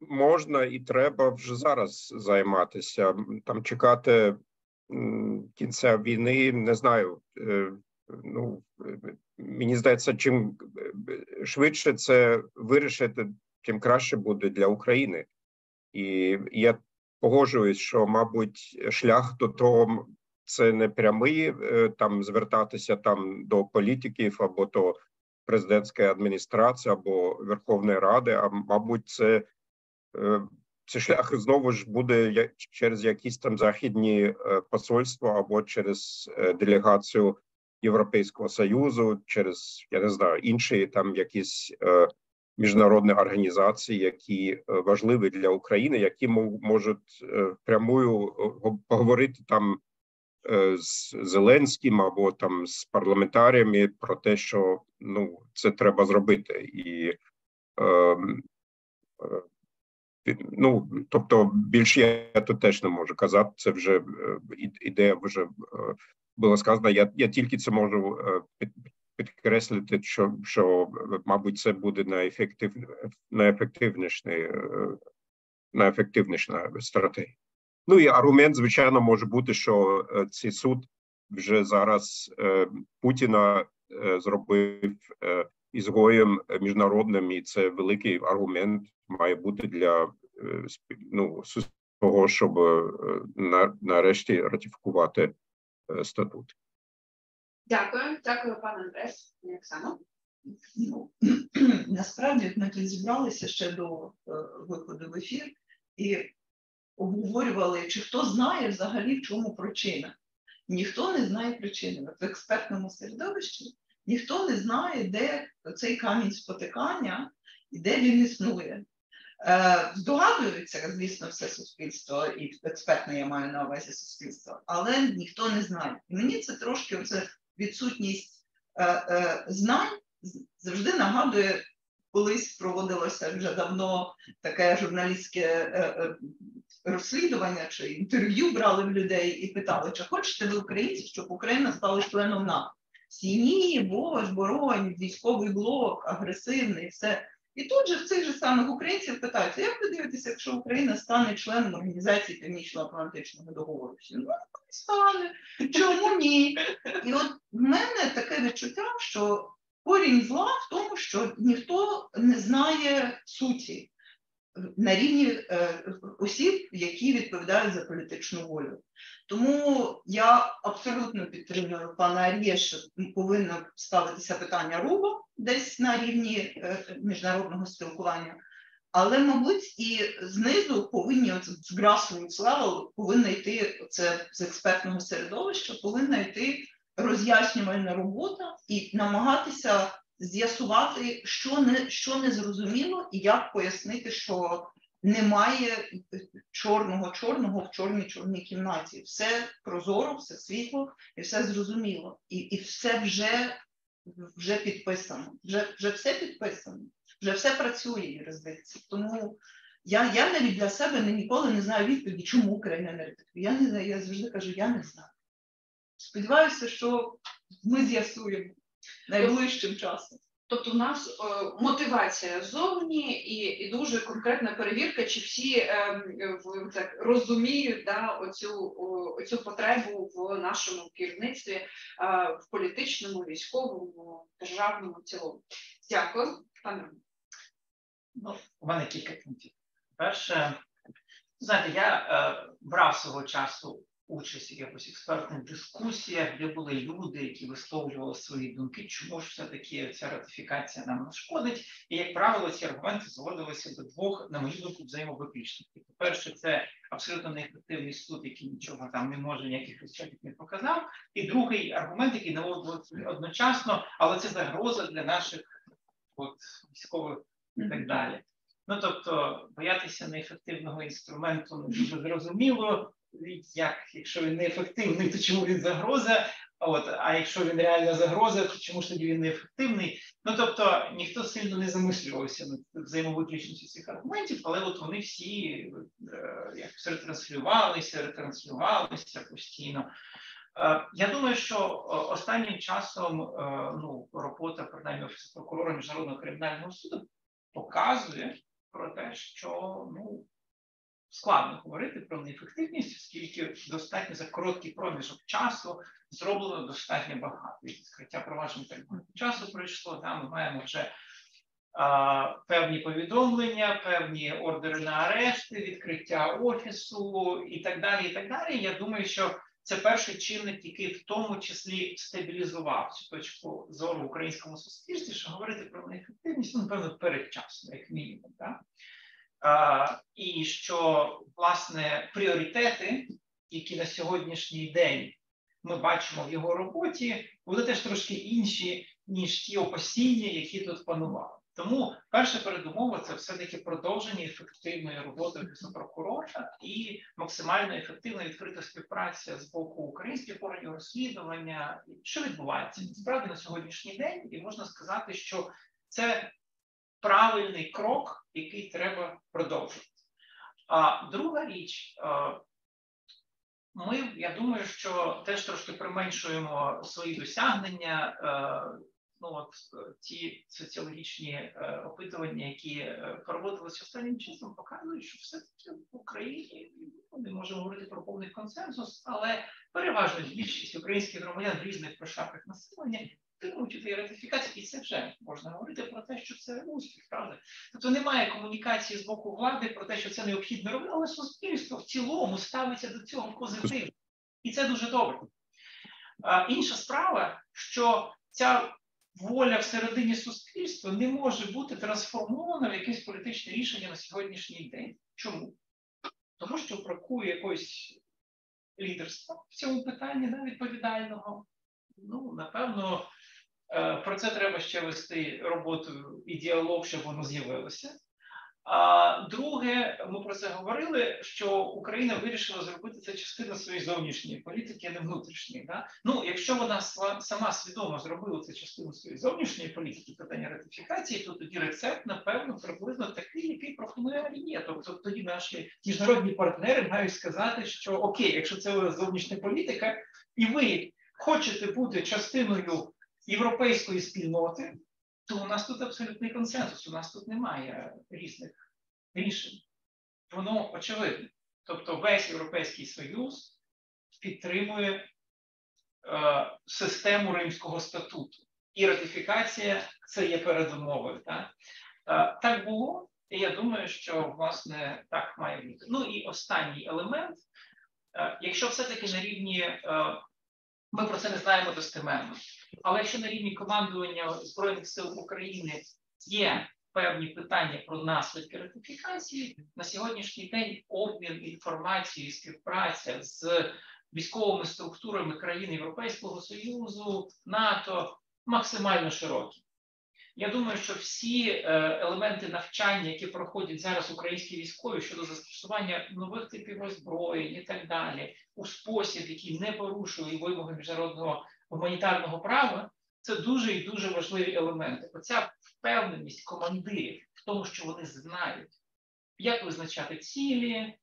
можна і треба вже зараз займатися. Там чекати кінця війни, не знаю. Е, ну мені здається, чим швидше це вирішити, тим краще буде для України. І я погоджуюсь, що, мабуть, шлях до того це не прямий е, там звертатися там до політиків або до президентської адміністрації або Верховної Ради, а мабуть, це е, це шлях знову ж буде через якісь там західні е, посольства або через е, делегацію Європейського союзу, через я не знаю інші там якісь міжнародні організації, які важливі для України, які можуть прямою поговорити там з Зеленським або там з парламентарями про те, що ну це треба зробити, і е, ну тобто більше я тут теж не можу казати. Це вже ідея вже була сказана. Я я тільки це можу підкреслити, що що мабуть це буде найефектив, найефективніша найефективніша стратегія. Ну і аргумент, звичайно, може бути, що е, цей суд вже зараз е, Путіна е, зробив ізгоєм міжнародним, і це великий аргумент має бути для ну, того, щоб на, нарешті ратифікувати статут. Дякую, дякую, пане Андрес. Як само? Ну, насправді ми тут зібралися ще до виходу в ефір, і обговорювали, чи хто знає взагалі, в чому причина. Ніхто не знає причини. В експертному середовищі ніхто не знає, де цей камінь спотикання і де він існує. Е, Здогадується, звісно, все суспільство, і експертне я маю на увазі суспільство, але ніхто не знає. І мені це трошки оце відсутність е, е, знань завжди нагадує, колись проводилося вже давно таке журналістське е, е, розслідування чи інтерв'ю брали в людей і питали, чи хочете ви українці, щоб Україна стала членом НАТО? Всі ні, бо боронь, військовий блок, агресивний, все. І тут же в цих же самих українців питаються, як ви дивитеся, якщо Україна стане членом організації Північно-Атлантичного договору? Ну, стане. Чому ні? І от в мене таке відчуття, що корінь зла в тому, що ніхто не знає суті на рівні е, осіб, які відповідають за політичну волю. Тому я абсолютно підтримую пана Ар'є, що повинно ставитися питання рубо десь на рівні е, міжнародного спілкування. Але, мабуть, і знизу повинні з grassroots level повинна йти це з експертного середовища, повинна йти роз'яснювальна робота і намагатися з'ясувати, що не що не зрозуміло, і як пояснити, що немає чорного чорного в чорній чорній кімнаті. Все прозоро, все світло і все зрозуміло. І і все вже вже підписано. Вже вже все підписано, вже все працює юрисдикція. Тому я я навіть для себе не ніколи не знаю відповіді, чому Україна не ратифікує. Я не знаю, я завжди кажу, я не знаю. Сподіваюся, що ми з'ясуємо найближчим часом. Тобто, в нас е, мотивація зовні і і дуже конкретна перевірка, чи всі е, в, так розуміють да, оцю, оцю потребу в нашому керівництві, е, в політичному, військовому, державному цілому. Дякую, пане. Ну, у мене кілька пунктів. Перше, знаєте, я е, брав свого часу участь в якихось експертних дискусіях, де були люди, які висловлювали свої думки, чому ж все-таки ця ратифікація нам нашкодить. І, як правило, ці аргументи зводилися до двох, на мою думку, взаємовиключних. По-перше, це абсолютно неефективний суд, який нічого там не може, ніяких результатів не показав. І другий аргумент, який наводиться одночасно, але це загроза для наших от, військових і так далі. Ну тобто боятися неефективного інструменту не дуже зрозуміло як якщо він неефективний, то чому він загроза? От, а якщо він реальна загроза, то чому ж тоді він неефективний? Ну тобто ніхто сильно не замислювався над взаємовиключністю цих аргументів, але от вони всі е, якось ретранслювалися, ретранслювалися постійно. Е, я думаю, що останнім часом е, ну, робота принаймні офісу прокурора міжнародного кримінального суду показує про те, що ну складно говорити про неефективність, оскільки достатньо за короткий проміжок часу зроблено достатньо багато. Відкриття проваджень так багато часу пройшло. Да, Ми маємо вже а, певні повідомлення, певні ордери на арешти, відкриття офісу і так далі. І так далі. Я думаю, що це перший чинник, який в тому числі стабілізував цю точку зору в українському суспільстві, що говорити про неефективність, ну, напевно, передчасно, як мінімум. Да? І що власне пріоритети, які на сьогоднішній день ми бачимо в його роботі, вони теж трошки інші, ніж ті опасіння, які тут панували. Тому перша передумова це все-таки продовження ефективної роботи прокурора і максимально ефективна відкрита співпраця з боку українських органів розслідування. Що відбувається справді на сьогоднішній день, і можна сказати, що це правильний крок, який треба продовжувати. А друга річ, ми, я думаю, що теж трошки применшуємо свої досягнення. Ну, от ті соціологічні е, опитування, які е, проводилися останнім часом, показують, що все таки в Україні не можемо говорити про повний консенсус, але переважно більшість українських громадян в різних прошарках населення цієї ратифікації, і це вже можна говорити про те, що це успіх, правда? Тобто немає комунікації з боку влади про те, що це необхідно робити, але суспільство в цілому ставиться до цього позитивно. І це дуже добре. А, Інша справа, що ця воля всередині суспільства не може бути трансформована в якесь політичне рішення на сьогоднішній день. Чому? Тому що бракує якогось лідерства в цьому питанні да, відповідального. Ну, напевно, про це треба ще вести роботу і діалог, щоб воно з'явилося. А друге, ми про це говорили, що Україна вирішила зробити це частиною своєї зовнішньої політики, а не внутрішньої. Да? Ну, якщо вона сама свідомо зробила це частину своєї зовнішньої політики, питання ратифікації, то тоді рецепт, напевно, приблизно такий, який пропонує Арія. Тобто тоді наші міжнародні партнери мають сказати, що окей, якщо це зовнішня політика, і ви хочете бути частиною європейської спільноти, то у нас тут абсолютний консенсус, у нас тут немає різних рішень. Воно очевидне. Тобто весь Європейський Союз підтримує е, систему Римського статуту. І ратифікація це є передумовою. Так? Е, так було, і я думаю, що власне так має бути. Ну і останній елемент. Е, якщо все-таки на рівні е, ми про це не знаємо достеменно. Але якщо на рівні командування Збройних сил України є певні питання про наслідки ратифікації, на сьогоднішній день обмін інформацією, співпраця з військовими структурами країн Європейського Союзу, НАТО максимально широкі. Я думаю, що всі е, елементи навчання, які проходять зараз українські військові щодо застосування нових типів озброєнь і так далі, у спосіб, який не порушує вимоги міжнародного гуманітарного права, це дуже і дуже важливі елементи. Оця впевненість командирів в тому, що вони знають, як визначати цілі, е,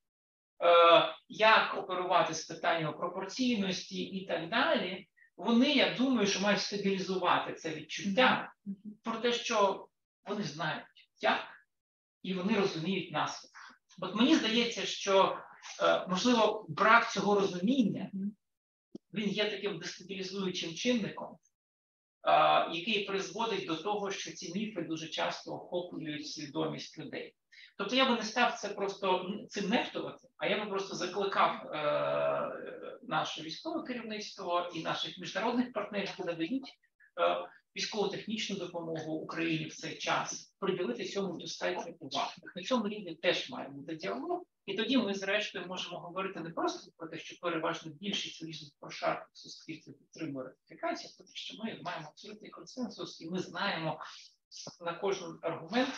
як оперувати з питанням пропорційності і так далі вони, я думаю, що мають стабілізувати це відчуття про те, що вони знають, як, і вони розуміють наслідки. От мені здається, що е, можливо брак цього розуміння він є таким дестабілізуючим чинником, який призводить до того, що ці міфи дуже часто охоплюють свідомість людей. Тобто я би не став це просто цим нехтувати, а я би просто закликав е, наше військове керівництво і наших міжнародних партнерів, надають е, військово-технічну допомогу Україні в цей час, приділити цьому достатньо уваги. На цьому рівні теж має бути діалог, і тоді ми, зрештою, можемо говорити не просто про те, що переважно більшість різних прошарків суспільства підтримує ратифікацію, а про те, що ми маємо абсолютний консенсус, і ми знаємо на кожен аргумент.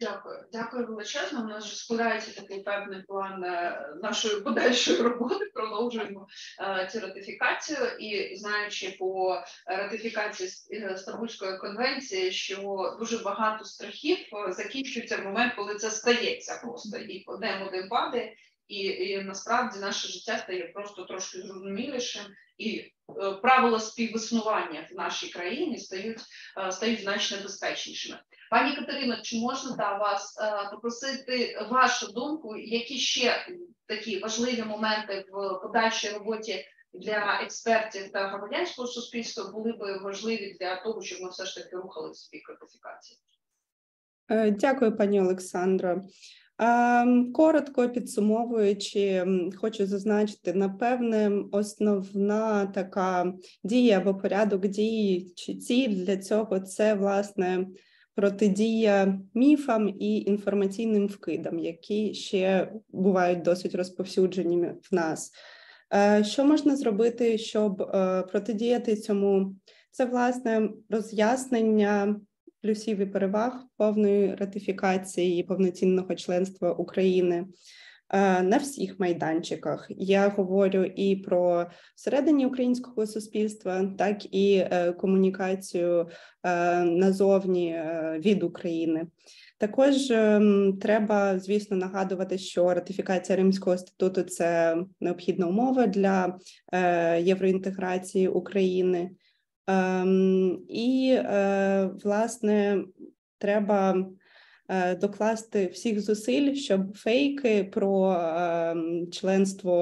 Дякую, дякую величезно. У нас вже складається такий певний план е, нашої подальшої роботи. Продовжуємо е, цю ратифікацію і знаючи по ратифікації е, Стамбульської конвенції, що дуже багато страхів закінчується в момент, коли це стається просто і одне один падає, і, і насправді наше життя стає просто трошки зрозумілішим і правила співіснування в нашій країні стають стають значно безпечнішими. Пані Катерино, чи можна да, вас е, попросити вашу думку, які ще такі важливі моменти в подальшій роботі для експертів та громадянського суспільства були б важливі для того, щоб ми все ж таки рухали в кваліфікації? Е, дякую, пані Олександро. Ем, коротко підсумовуючи, хочу зазначити, напевне, основна така дія або порядок дії чи ціль для цього це власне протидія міфам і інформаційним вкидам, які ще бувають досить розповсюджені в нас. Е, що можна зробити, щоб е, протидіяти цьому Це власне роз'яснення плюсів і переваг повної ратифікації повноцінного членства України на всіх майданчиках. Я говорю і про всередині українського суспільства, так і е, комунікацію е, назовні від України. Також ем, треба, звісно, нагадувати, що ратифікація Римського статуту це необхідна умова для євроінтеграції України. Ем, і, е, власне, треба е, докласти всіх зусиль, щоб фейки про ем, членство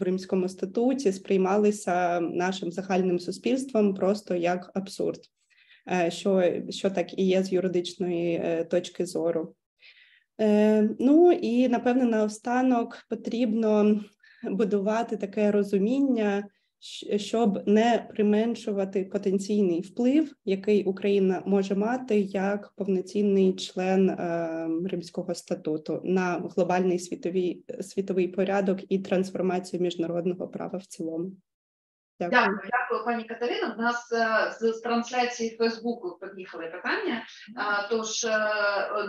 в Римському статуті сприймалися нашим загальним суспільством просто як абсурд, е, що, що так і є з юридичної точки зору. Ну і напевне наостанок потрібно будувати таке розуміння щоб не применшувати потенційний вплив, який Україна може мати як повноцінний член е, Римського статуту на глобальний світовий світовий порядок і трансформацію міжнародного права в цілому. Дякую, дякую, дякую, пані Катерина. У нас е, з, трансляції Фейсбуку під'їхали питання. Тож е,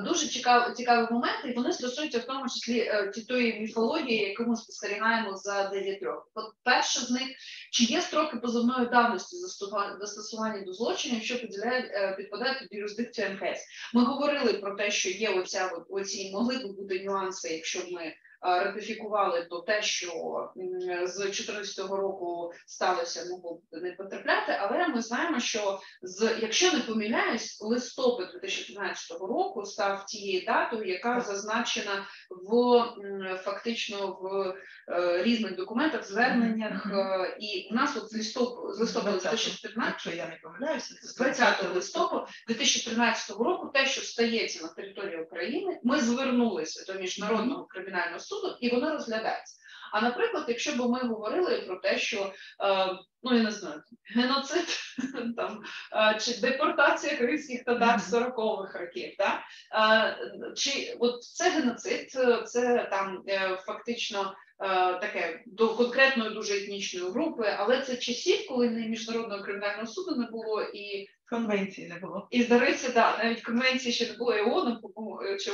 дуже цікавий цікавий момент, і вони стосуються в тому числі е, тої міфології, яку ми спостерігаємо за 9 років. От перше з них чи є строки позовної давності застосування до злочинів, що підпадають під юрисдикцію МКС. Ми говорили про те, що є оця оці могли б бути нюанси, якщо ми ратифікували, то те, що з 2014 року сталося, могло не потрапляти. Але ми знаємо, що з якщо не помиляюсь, листопад 2015 року став тією датою, яка зазначена в фактично в е, різних документах, зверненнях, е, і у нас от з листопаду з листопада 2013, якщо я не помиляюся, з 20 листопада 2013 року, те, що стається на території України, ми звернулися до міжнародного кримінального суду суду, і воно розглядається. А наприклад, якщо б ми говорили про те, що е, ну я не знаю, геноцид там е, чи депортація кримських татар 40-х років, да? Е, чи от це геноцид, це там фактично. Таке до конкретної дуже етнічної групи, але це часів, коли не міжнародного кримінального суду не було і конвенції не було. І здається, да, навіть конвенції ще не було і ООН, чи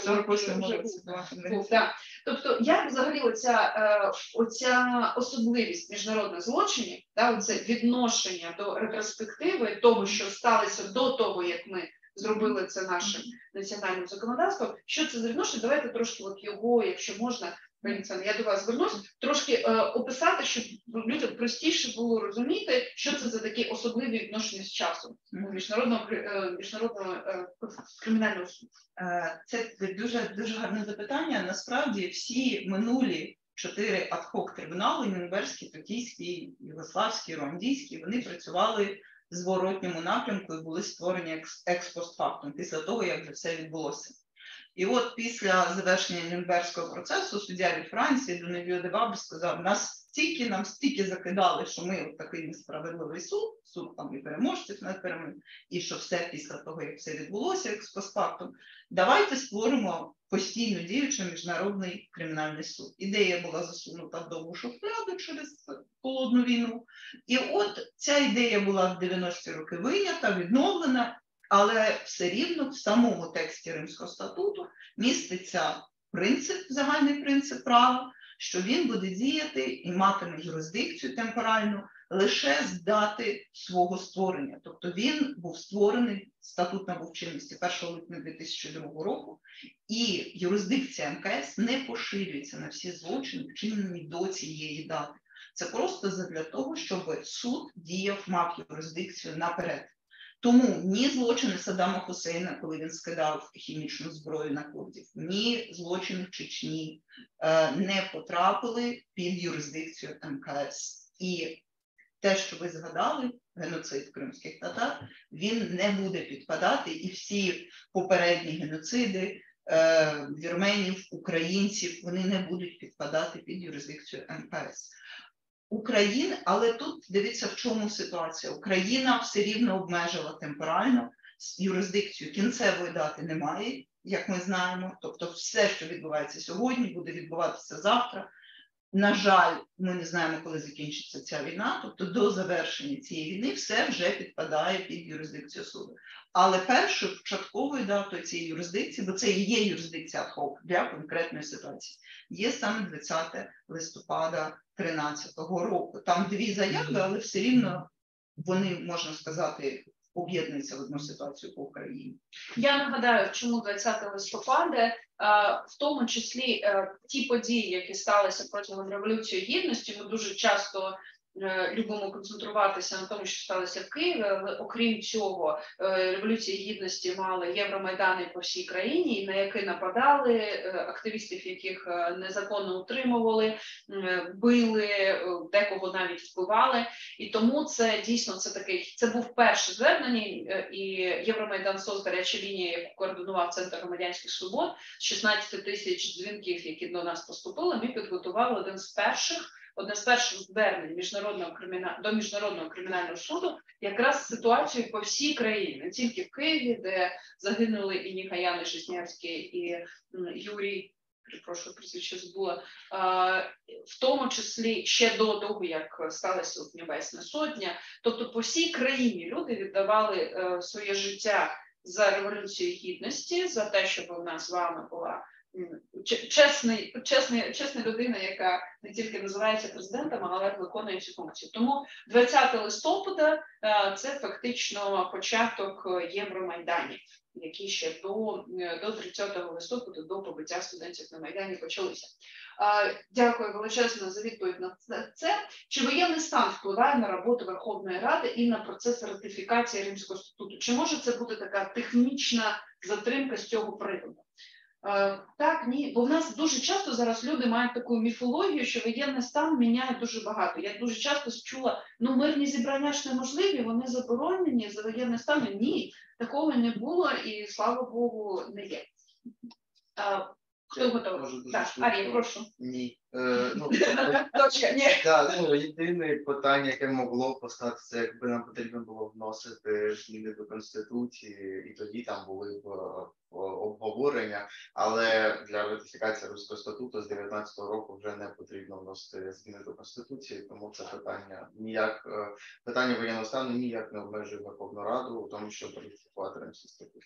був. Да. Тобто, як взагалі оця, е, оця особливість міжнародних злочинів, да, оце відношення до ретроспективи того, що сталося до того, як ми зробили це нашим національним законодавством, що це за відношення? Давайте трошки от його, якщо можна, Пані я до вас звернусь трошки е, описати, щоб людям простіше було розуміти, що це за такі особливі відношення з часом міжнародного е, міжнародного е, кримінального суду. Е, це дуже дуже гарне запитання. Насправді всі минулі чотири адхок трибунали: Нюрнберзький, Токійський, Югославський, Руандійський, вони працювали в зворотньому напрямку і були створені експостфактум після того, як вже все відбулося. І от після завершення Нюрнберзького процесу суддя від Франції Доневіо Деваб сказав, нас стільки нам стільки закидали, що ми от такий несправедливий суд, суд там і переможців не перемог, і що все після того, як все відбулося, як з постфактом, давайте створимо постійно діючий міжнародний кримінальний суд. Ідея була засунута в довгу шухляду через холодну війну. І от ця ідея була в 90-ті роки вийнята, відновлена. Але все рівно в самому тексті Римського статуту міститься принцип, загальний принцип права, що він буде діяти і матиме юрисдикцію темпоральну лише з дати свого створення. Тобто він був створений, статут набув чинності 1 липня 2002 року, і юрисдикція МКС не поширюється на всі злочини, вчинені до цієї дати. Це просто для того, щоб суд діяв, мав юрисдикцію наперед. Тому ні злочини Саддама Хусейна, коли він скидав хімічну зброю на курдів, ні злочини в Чечні е, не потрапили під юрисдикцію МКС. І те, що ви згадали, геноцид кримських татар, він не буде підпадати, і всі попередні геноциди е, вірменів, українців, вони не будуть підпадати під юрисдикцію МКС. України, але тут дивіться, в чому ситуація. Україна все рівно обмежила темпорально юрисдикцію кінцевої дати немає, як ми знаємо. Тобто, все, що відбувається сьогодні, буде відбуватися завтра. На жаль, ми не знаємо, коли закінчиться ця війна. Тобто до завершення цієї війни все вже підпадає під юрисдикцію суду. Але першою початковою датою цієї юрисдикції, бо це і є юрисдикція ad для конкретної ситуації, є саме 20 листопада 2013 року. Там дві заяви, але все рівно вони можна сказати об'єднуються в одну ситуацію по Україні. Я нагадаю, чому 20 листопада, в тому числі е, ті події, які сталися протягом революції гідності, ми дуже часто любимо концентруватися на тому, що сталося в Києві. Але окрім цього, е, революції гідності мали євромайдани по всій країні, на які нападали е, активістів, яких незаконно утримували, били декого навіть вбивали. І тому це дійсно це такий. Це був перше звернення, і Євромайдан СОС гаряча лінія, яку координував центр громадянських свобод. 16 тисяч дзвінків, які до нас поступили. Ми підготували один з перших одне з перших звернень міжнародного криміна... до міжнародного кримінального суду, якраз ситуацію по всій країні, не тільки в Києві, де загинули і Ніхаяни Жизнявський, і Юрій. Перепрошую, прізвище збула, в тому числі ще до того, як сталася Небесна Сотня. Тобто, по всій країні люди віддавали е, своє життя за революцію гідності, за те, щоб у нас з вами була чесний, чесний, чесна людина, яка не тільки називається президентом, але виконує цю функцію. Тому 20 листопада е, це фактично початок Євромайданів, які ще до до 30 листопада, до побиття студентів на майдані почалися. Дякую величезно за відповідь на це. Чи воєнний стан впливає на роботу Верховної Ради і на процес ратифікації Римського статуту? Чи може це бути така технічна затримка з цього приводу? Е, так, ні, бо в нас дуже часто зараз люди мають таку міфологію, що воєнний стан міняє дуже багато. Я дуже часто чула, ну мирні зібрання ж неможливі, вони заборонені за воєнний стан. Ні, такого не було і слава Богу, не є. Хто готовий? Так, Арія, прошу. Ні. Е, ну, Точка, ні. Так, ну, єдине питання, яке могло постатися, якби нам потрібно було вносити зміни до Конституції, і тоді там були б обговорення, але для ратифікації руського статуту з 19-го року вже не потрібно вносити зміни до конституції, тому це питання ніяк е, питання воєнного стану ніяк не обмежує Верховну Раду, у тому щоб ратифікувати римський статут.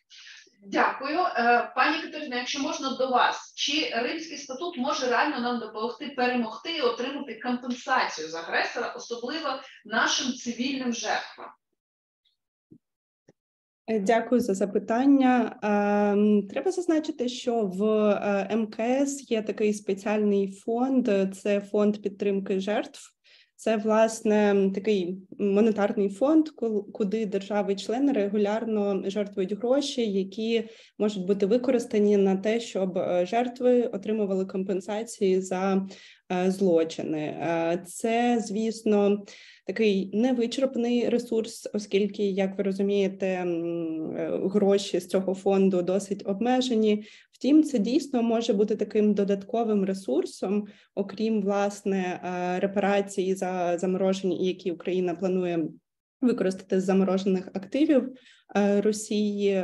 Дякую, е, пані Катерина. Якщо можна до вас, чи римський статут може реально нам допомогти перемогти і отримати компенсацію з агресора, особливо нашим цивільним жертвам? Е, дякую за запитання. Ем, треба зазначити, що в е, МКС є такий спеціальний фонд: це фонд підтримки жертв. Це власне такий монетарний фонд, куди держави-члени регулярно жертвують гроші, які можуть бути використані на те, щоб е, жертви отримували компенсації за злочини. Це, звісно такий невичерпний ресурс, оскільки, як ви розумієте, е, гроші з цього фонду досить обмежені. Втім, це дійсно може бути таким додатковим ресурсом, окрім власне е, репарації за заморожені, які Україна планує використати з заморожених активів. Е, Росії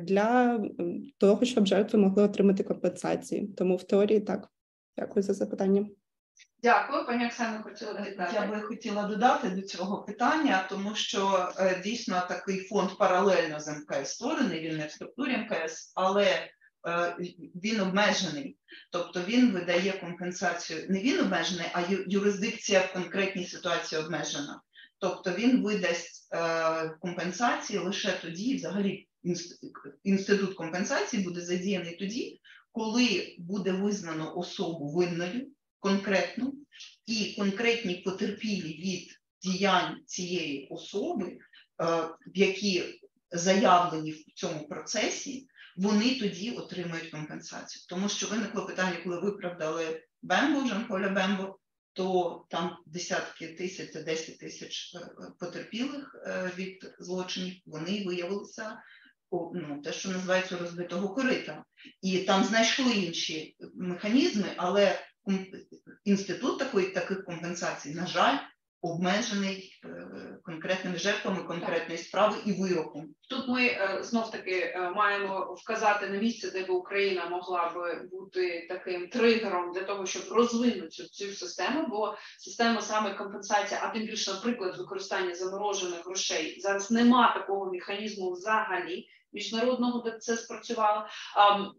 для того, щоб жертви могли отримати компенсації, тому в теорії так. Дякую за запитання. Дякую, пані Оксана, хотіла додати. Я би хотіла додати до цього питання, тому що е, дійсно такий фонд паралельно з МКС створений, він не в структурі МКС, але е, він обмежений, тобто він видає компенсацію. Не він обмежений, а юрисдикція в конкретній ситуації обмежена. Тобто він видасть е, компенсації лише тоді, взагалі, інститут компенсації буде задіяний тоді, коли буде визнано особу винною конкретну і конкретні потерпілі від діянь цієї особи, е, які заявлені в цьому процесі, вони тоді отримують компенсацію. Тому що виникло питання, коли виправдали Бембо, Жан-Поля Бембо, то там десятки тисяч, 10 тисяч е, потерпілих е, від злочинів, вони виявилися ну, те, що називається розбитого корита. І там знайшли інші механізми, але інститут такої таких компенсацій, на жаль, обмежений е, конкретними жертвами конкретної справи і вироком. Тут ми е, знов таки е, маємо вказати на місце, де би Україна могла би бути таким тригером для того, щоб розвинути цю, цю систему, бо система саме компенсації, а тим більше, наприклад, використання заморожених грошей зараз нема такого механізму взагалі. Міжнародного де це спрацювало.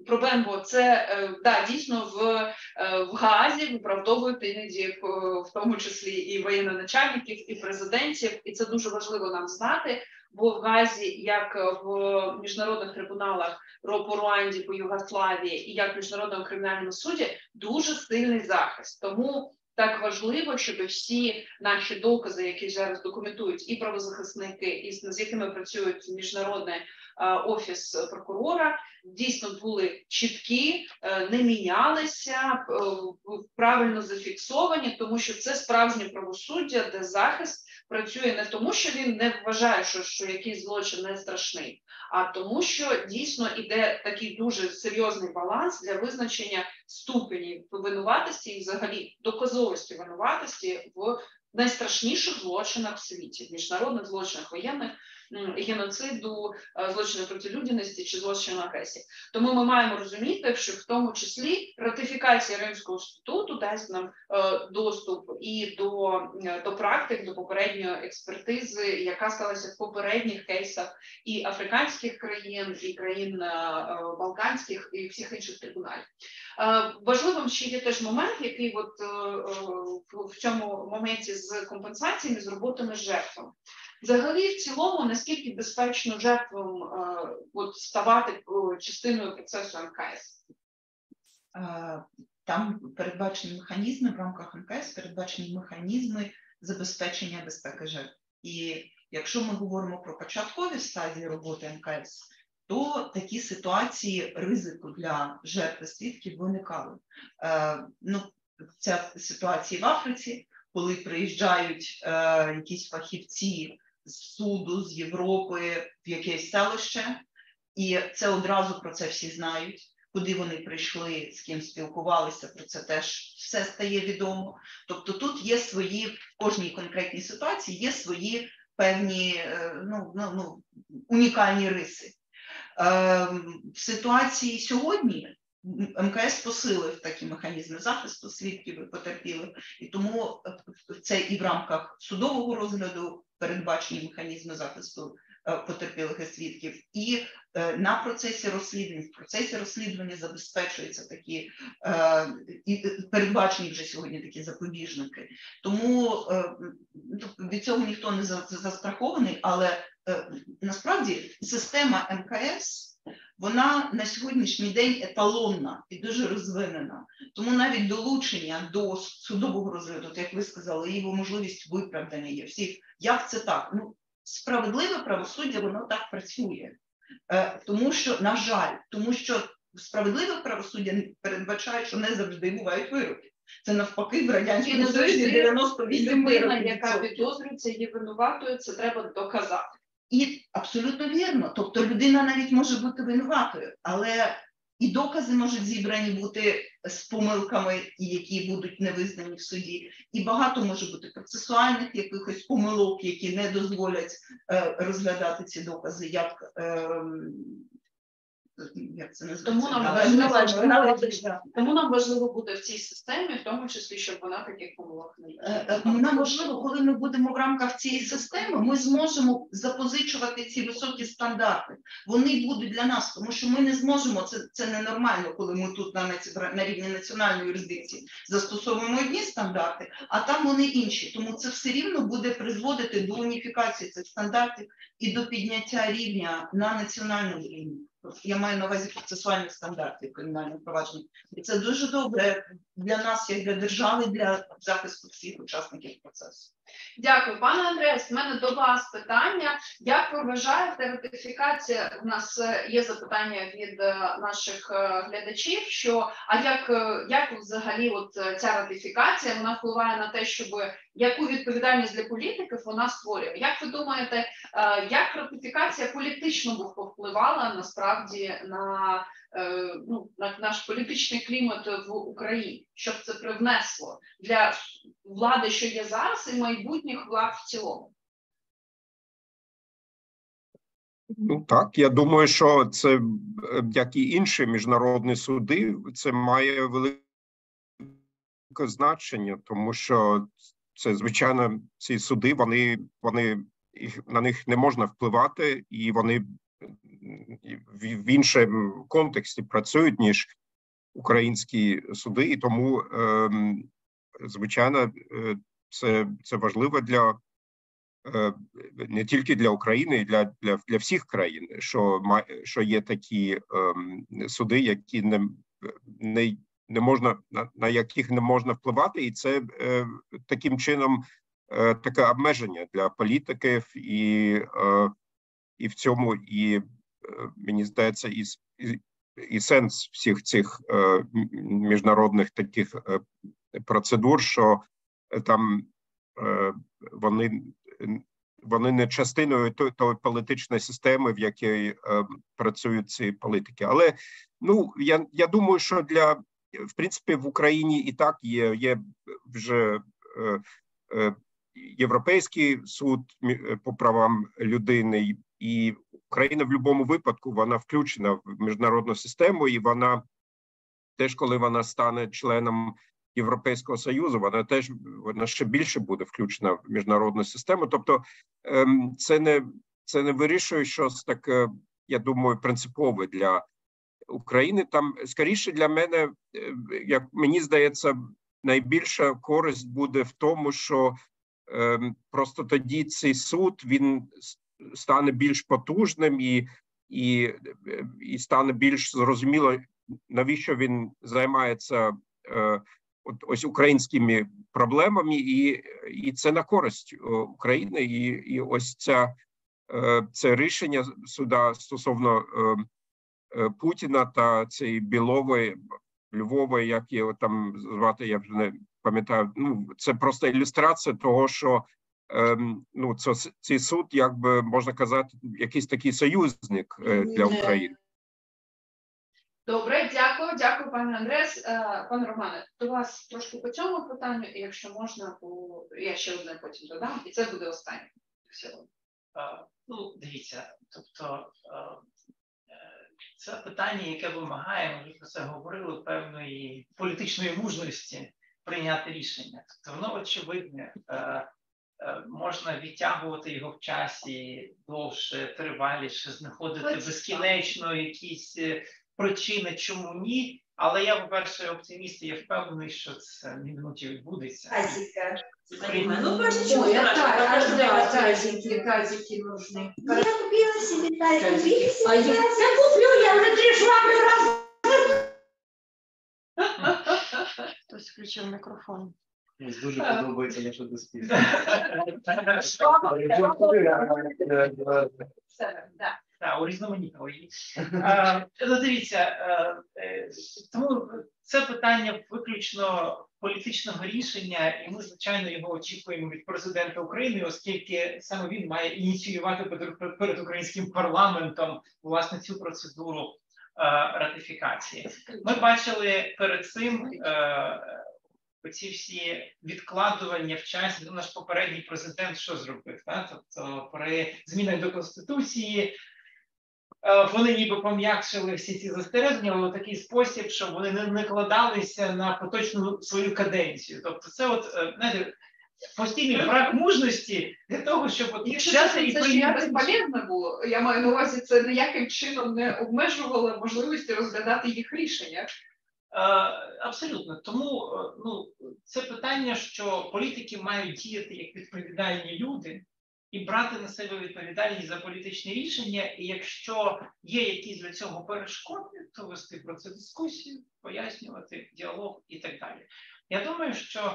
Про Бембо це е, да дійсно в, е, в Гаазі виправдовують іноді е, в тому числі і воєнноначальників, і президентів, і це дуже важливо нам знати. Бо в Газі, як в міжнародних трибуналах по Руанді, по Югославії, і як в міжнародному кримінальному суді, дуже сильний захист. Тому так важливо, щоб всі наші докази, які зараз документують і правозахисники, і з якими працюють міжнародний офіс прокурора, дійсно були чіткі, е, не мінялися, е, правильно зафіксовані, тому що це справжнє правосуддя, де захист працює не тому, що він не вважає, що, що якийсь злочин не страшний, а тому, що дійсно іде такий дуже серйозний баланс для визначення ступені винуватості і взагалі доказовості винуватості в найстрашніших злочинах в світі, міжнародних злочинах воєнних геноциду, е, злочину проти людяності чи злочину агресії. Тому ми маємо розуміти, що в тому числі ратифікація Римського статуту дасть нам е, доступ і до е, до практик, до попередньої експертизи, яка сталася в попередніх кейсах і африканських країн, і країн Балканських і всіх інших трибуналів. Важливим ще є теж момент, який от в цьому моменті з компенсаціями з роботами з жертвами. Взагалі, в цілому, наскільки безпечно жертвам е, от, ставати е, частиною процесу МКС? Е, там передбачені механізми в рамках МКС, передбачені механізми забезпечення безпеки жертв. І якщо ми говоримо про початкові стадії роботи МКС, то такі ситуації ризику для жертви свідків виникали. Е, ну, Ця ситуація в Африці, коли приїжджають е, якісь фахівці суду з Європи в якесь селище, і це одразу про це всі знають. Куди вони прийшли, з ким спілкувалися, про це теж все стає відомо. Тобто, тут є свої в кожній конкретній ситуації є свої певні е, ну, ну, ну, унікальні риси. Е, В ситуації сьогодні МКС посилив такі механізми захисту свідків і потерпілих, і тому е, це і в рамках судового розгляду передбачені механізми захисту е, потерпілих і свідків, і е, на процесі розслідування в процесі розслідування забезпечуються такі і передбачені вже сьогодні такі запобіжники. Тому ну, від цього ніхто не застрахований, але насправді система МКС вона на сьогоднішній день еталонна і дуже розвинена. Тому навіть долучення до судового розгляду, як ви сказали, його можливість виправдання є всіх. Як це так? Ну, справедливе правосуддя, воно так працює, Е, тому що, на жаль, тому що справедливе правосуддя передбачає, що не завжди бувають вироки. Це навпаки в радянському Союзі 98 вироків. яка підозрюється, є винуватою, це треба доказати. І абсолютно вірно. Тобто людина навіть може бути винуватою, але і докази можуть зібрані бути з помилками, які будуть не визнані в суді, і багато може бути процесуальних якихось помилок, які не дозволять е, розглядати ці докази як е, як це Тому нам важливо, тому нам важливо бути в цій системі, в тому числі, щоб вона таких помилок не е, е, нам важливо, коли ми будемо в рамках цієї системи, ми зможемо запозичувати ці високі стандарти. Вони будуть для нас, тому що ми не зможемо. Це це ненормально, коли ми тут на на рівні національної юрисдикції застосовуємо одні стандарти, а там вони інші. Тому це все рівно буде призводити до уніфікації цих стандартів і до підняття рівня на національному рівні. Я маю на увазі процесуальних стандартів кримінального провадження. І це дуже добре для нас, як для держави, для захисту всіх учасників процесу. Дякую, пане Андреас. У мене до вас питання. Як ви вважаєте, ратифікація? У нас е, є запитання від е, наших е, глядачів. Що а як як взагалі, от ця ратифікація вона впливає на те, щоб яку відповідальність для політиків вона створює? Як ви думаєте, як ратифікація політично б повпливала насправді на ну, наш політичний клімат в Україні, щоб це привнесло для влади, що є зараз, і майбутніх влад в цілому. Ну так, я думаю, що це як і інші міжнародні суди, це має велике значення, тому що це звичайно ці суди. Вони вони їх на них не можна впливати, і вони в іншому контексті працюють ніж українські суди, і тому ем, звичайно це це важливо для Е, не тільки для України, і для для, для всіх країн, що що є такі ем, суди, які не не, не можна на, яких не можна впливати, і це е, таким чином е, таке обмеження для політиків, і е, і в цьому і е, мені здається, і, і сенс всіх цих е, міжнародних таких е, процедур, що там е, вони вони не частиною тої, політичної системи, в якій е, працюють ці політики. Але ну я я думаю, що для в принципі в Україні і так є є вже е, е, Європейський суд по правам людини, і Україна в будь-якому випадку вона включена в міжнародну систему, і вона теж коли вона стане членом Європейського союзу, вона теж вона ще більше буде включена в міжнародну систему. Тобто, ем, це не це не вирішує щось таке, я думаю, принципове для України. Там скоріше для мене, е, як мені здається, найбільша користь буде в тому, що ем, просто тоді цей суд він стане більш потужним і, і, і стане більш зрозуміло, навіщо він займається. Е, от ось українськими проблемами, і і це на користь е, України, і і ось ця е, це рішення суда стосовно е, Путіна та цієї білової Львової, як його там звати, я вже не пам'ятаю. Ну це просто ілюстрація того, що ну це цей суд, якби можна казати, якийсь такий союзник для України. Добре, дякую, дякую, пане Андрес. Е, пане Романе, до вас трошки по цьому питанню, і якщо можна, то я ще одне потім додам, і це буде останнє сьогодні. Е, ну, дивіться, тобто е, це питання, яке вимагає, ми вже про це говорили, певної політичної мужності прийняти рішення. Тобто воно очевидне. Можна відтягувати його в часі довше, триваліше, знаходити безкінечно якісь причини, чому ні. Але я, по-перше, оптиміст, і я впевнений, що це не минуті відбудеться. Тазика. Ну, почему? Я тазики, тазики нужны. Я купила себе тазик. А я, я куплю, я уже три швабры раз. Хтось включив мікрофон. Мені дуже подобається наша дискусія. Так. Так, урізноманітної. Ну, дивіться, е, е, тому це питання виключно політичного рішення, і ми, звичайно, його очікуємо від президента України, оскільки саме він має ініціювати перед українським парламентом власне цю процедуру е, ратифікації. Ми бачили перед цим. Оці всі відкладування в часі, ну, наш попередній президент що зробив? Так? Тобто при змінах до конституції Е, вони ніби пом'якшили всі ці застереження, але в такий спосіб, щоб вони не накладалися на поточну свою каденцію. Тобто, це от е, знаєте, постійний брак мужності для того, щоб от Якщо це, і це ще безполезно було, я маю на увазі, це ніяким чином не обмежувало можливості розглядати їх рішення. Е, абсолютно, тому ну це питання, що політики мають діяти як відповідальні люди, і брати на себе відповідальність за політичні рішення. І якщо є якісь для цього перешкоди, то вести про це дискусію, пояснювати діалог і так далі. Я думаю, що е,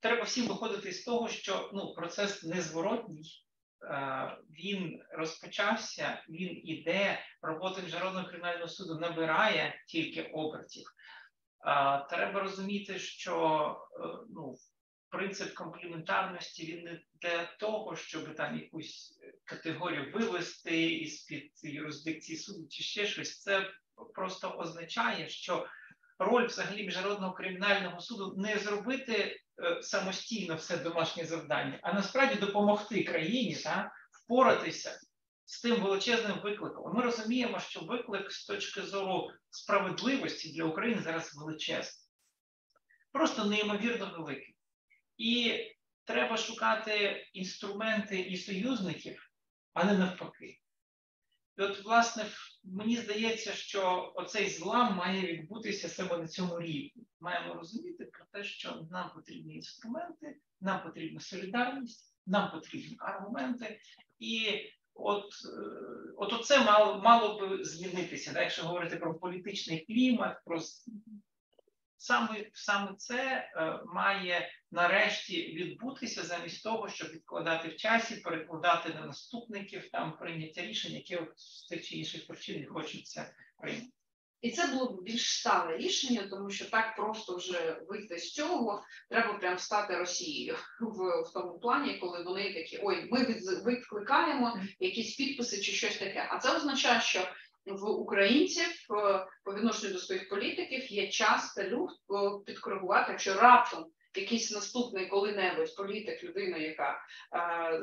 треба всім виходити з того, що ну, процес незворотній. Е, він розпочався, він іде, робота міжнародного кримінального суду набирає тільки обертів. Е, треба розуміти, що ну, принцип комплементарності він не для того, щоб там якусь категорію вивести із під юрисдикції суду чи ще щось. Це просто означає, що роль взагалі міжнародного кримінального суду не зробити е, самостійно все домашнє завдання, а насправді допомогти країні та, впоратися з тим величезним викликом. Ми розуміємо, що виклик з точки зору справедливості для України зараз величезний, просто неймовірно великий. І треба шукати інструменти і союзників, а не навпаки. І от, власне, мені здається, що оцей злам має відбутися саме на цьому рівні. Маємо розуміти про те, що нам потрібні інструменти, нам потрібна солідарність, нам потрібні аргументи. І от от оце мало мало би змінитися. Да? Якщо говорити про політичний клімат, про саме саме це е, має нарешті відбутися замість того, щоб відкладати в часі, перекладати на наступників там прийняття рішень, які з тих чи інших причин хочеться прийняти. І це було б більш стале рішення, тому що так просто вже вийти з цього, треба прям стати Росією в в тому плані, коли вони такі ой, ми відкликаємо якісь підписи чи щось таке. А це означає, що в українців е, по відношенню до своїх політиків є час та люд е, підкоригувати, якщо раптом якийсь наступний коли-небудь політик, людина, яка е,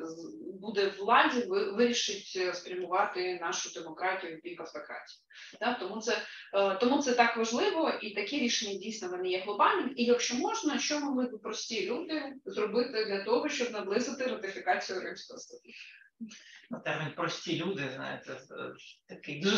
буде в владі, вирішить спрямувати нашу демократію в бік автократії. Тому це тому це так важливо, і такі рішення дійсно вони є глобальними. І якщо можна, що могли б прості люди зробити для того, щоб наблизити ратифікацію Римського статуту? На термін прості люди, знаєте, такий дуже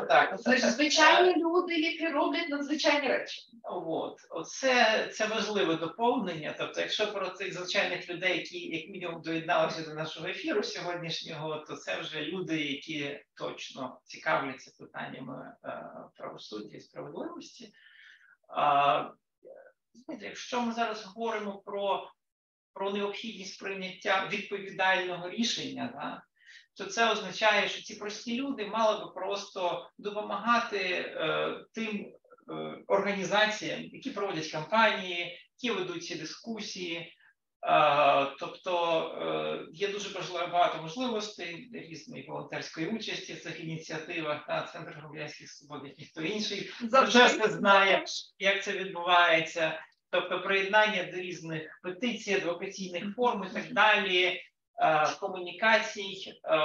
так. Звичайні люди, які роблять надзвичайні речі. От, Оце це важливе доповнення. Тобто, якщо про цих звичайних людей, які як мінімум доєдналися до нашого ефіру сьогоднішнього, то це вже люди, які точно цікавляться питаннями е, правосуддя і справедливості. Знаєте, Якщо ми зараз говоримо про про необхідність прийняття відповідального рішення, да, то це означає, що ці прості люди мали би просто допомагати е, тим е, організаціям, які проводять кампанії, які ведуть ці дискусії. Е, тобто е, є дуже багато можливостей різної волонтерської участі в цих ініціативах на Центр громадянських свобод, як ніхто інший вже не знає, як це відбувається тобто приєднання до різних петицій, адвокаційних форм і так далі, е, комунікацій. Е,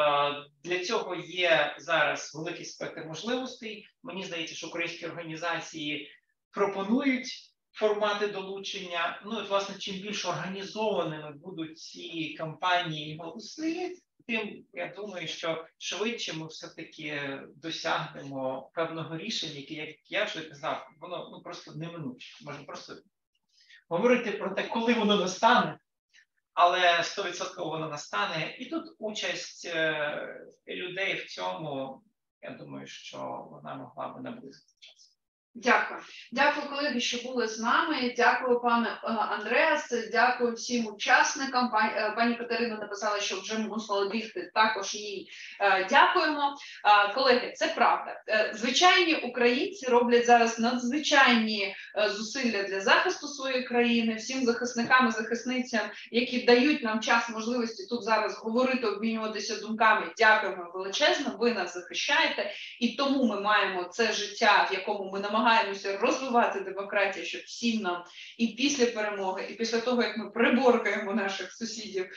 для цього є зараз великий спектр можливостей. Мені здається, що українські організації пропонують. Формати долучення, ну і власне, чим більш організованими будуть ці кампанії голоси, тим я думаю, що швидше ми все-таки досягнемо певного рішення, яке, як я вже казав, воно ну просто неминуче. Може просто говорити про те, коли воно настане, але 100% воно настане. І тут участь е, людей в цьому, я думаю, що вона могла би наблизити час. Дякую, дякую, колеги, що були з нами. Дякую, пане е, Андреас. Дякую всім учасникам. Е, пані Катерина написала, що вже мусила бігти. Також їй е, дякуємо. Колеги, це правда. Звичайні українці роблять зараз надзвичайні зусилля для захисту своєї країни, всім захисникам і захисницям, які дають нам час можливості тут зараз говорити, обмінюватися думками. Дякуємо величезно. Ви нас захищаєте, і тому ми маємо це життя, в якому ми намагаємося намагаємося розвивати демократію, щоб всім нам і після перемоги, і після того як ми приборкаємо наших сусідів,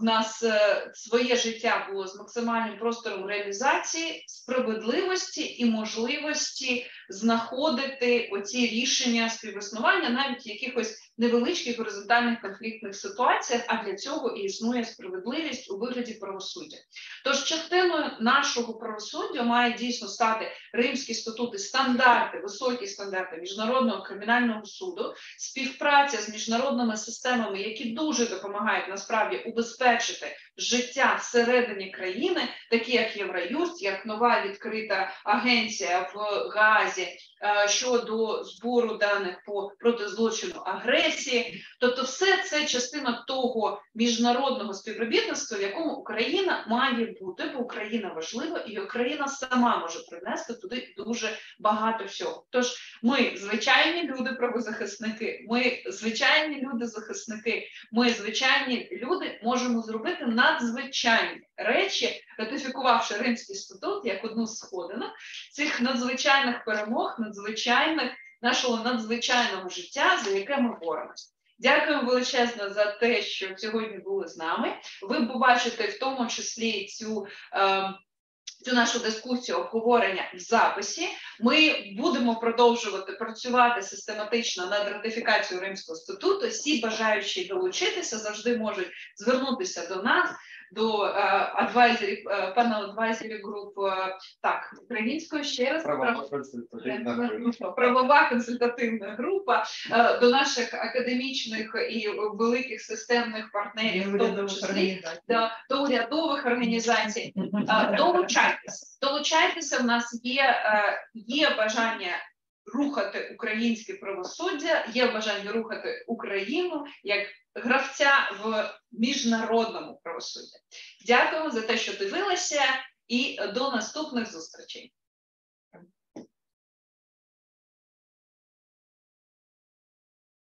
в нас е, своє життя було з максимальним простором реалізації, справедливості і можливості знаходити оці рішення співіснування навіть якихось невеличких горизонтальних конфліктних ситуаціях, а для цього і існує справедливість у вигляді правосуддя. Тож частиною нашого правосуддя має дійсно стати римські статути, стандарти, високі стандарти міжнародного кримінального суду, співпраця з міжнародними системами, які дуже допомагають насправді убезпечити життя всередині країни, такі як Євроюст, як нова відкрита агенція в Газі е, щодо збору даних по проти злочину агресії. Тобто, все це частина того міжнародного співробітництва, в якому Україна має бути, бо Україна важлива, і Україна сама може принести туди дуже багато всього. Тож ми звичайні люди, правозахисники, ми звичайні люди-захисники, ми звичайні люди можемо зробити надзвичайні речі, ратифікувавши Римський статут як одну з сходинок цих надзвичайних перемог, надзвичайних нашого надзвичайного життя, за яке ми боремося. Дякую величезно за те, що сьогодні були з нами. Ви побачите в тому числі цю. Е, Цю нашу дискусію обговорення в записі ми будемо продовжувати працювати систематично над ратифікацією Римського статуту. Всі бажаючі долучитися завжди можуть звернутися до нас до е, адвайзерів, е, пана адвайзерів груп е, так українською ще раз Правова консультативна група. правова консультативна група е, до наших академічних і великих системних партнерів, в тому числі до урядових організацій. Е, Долучайтеся, долучайтеся. В нас є, е, є бажання рухати українське правосуддя, є бажання рухати Україну як гравця в міжнародному правосудді. Дякуємо за те, що дивилися, і до наступних зустрічей.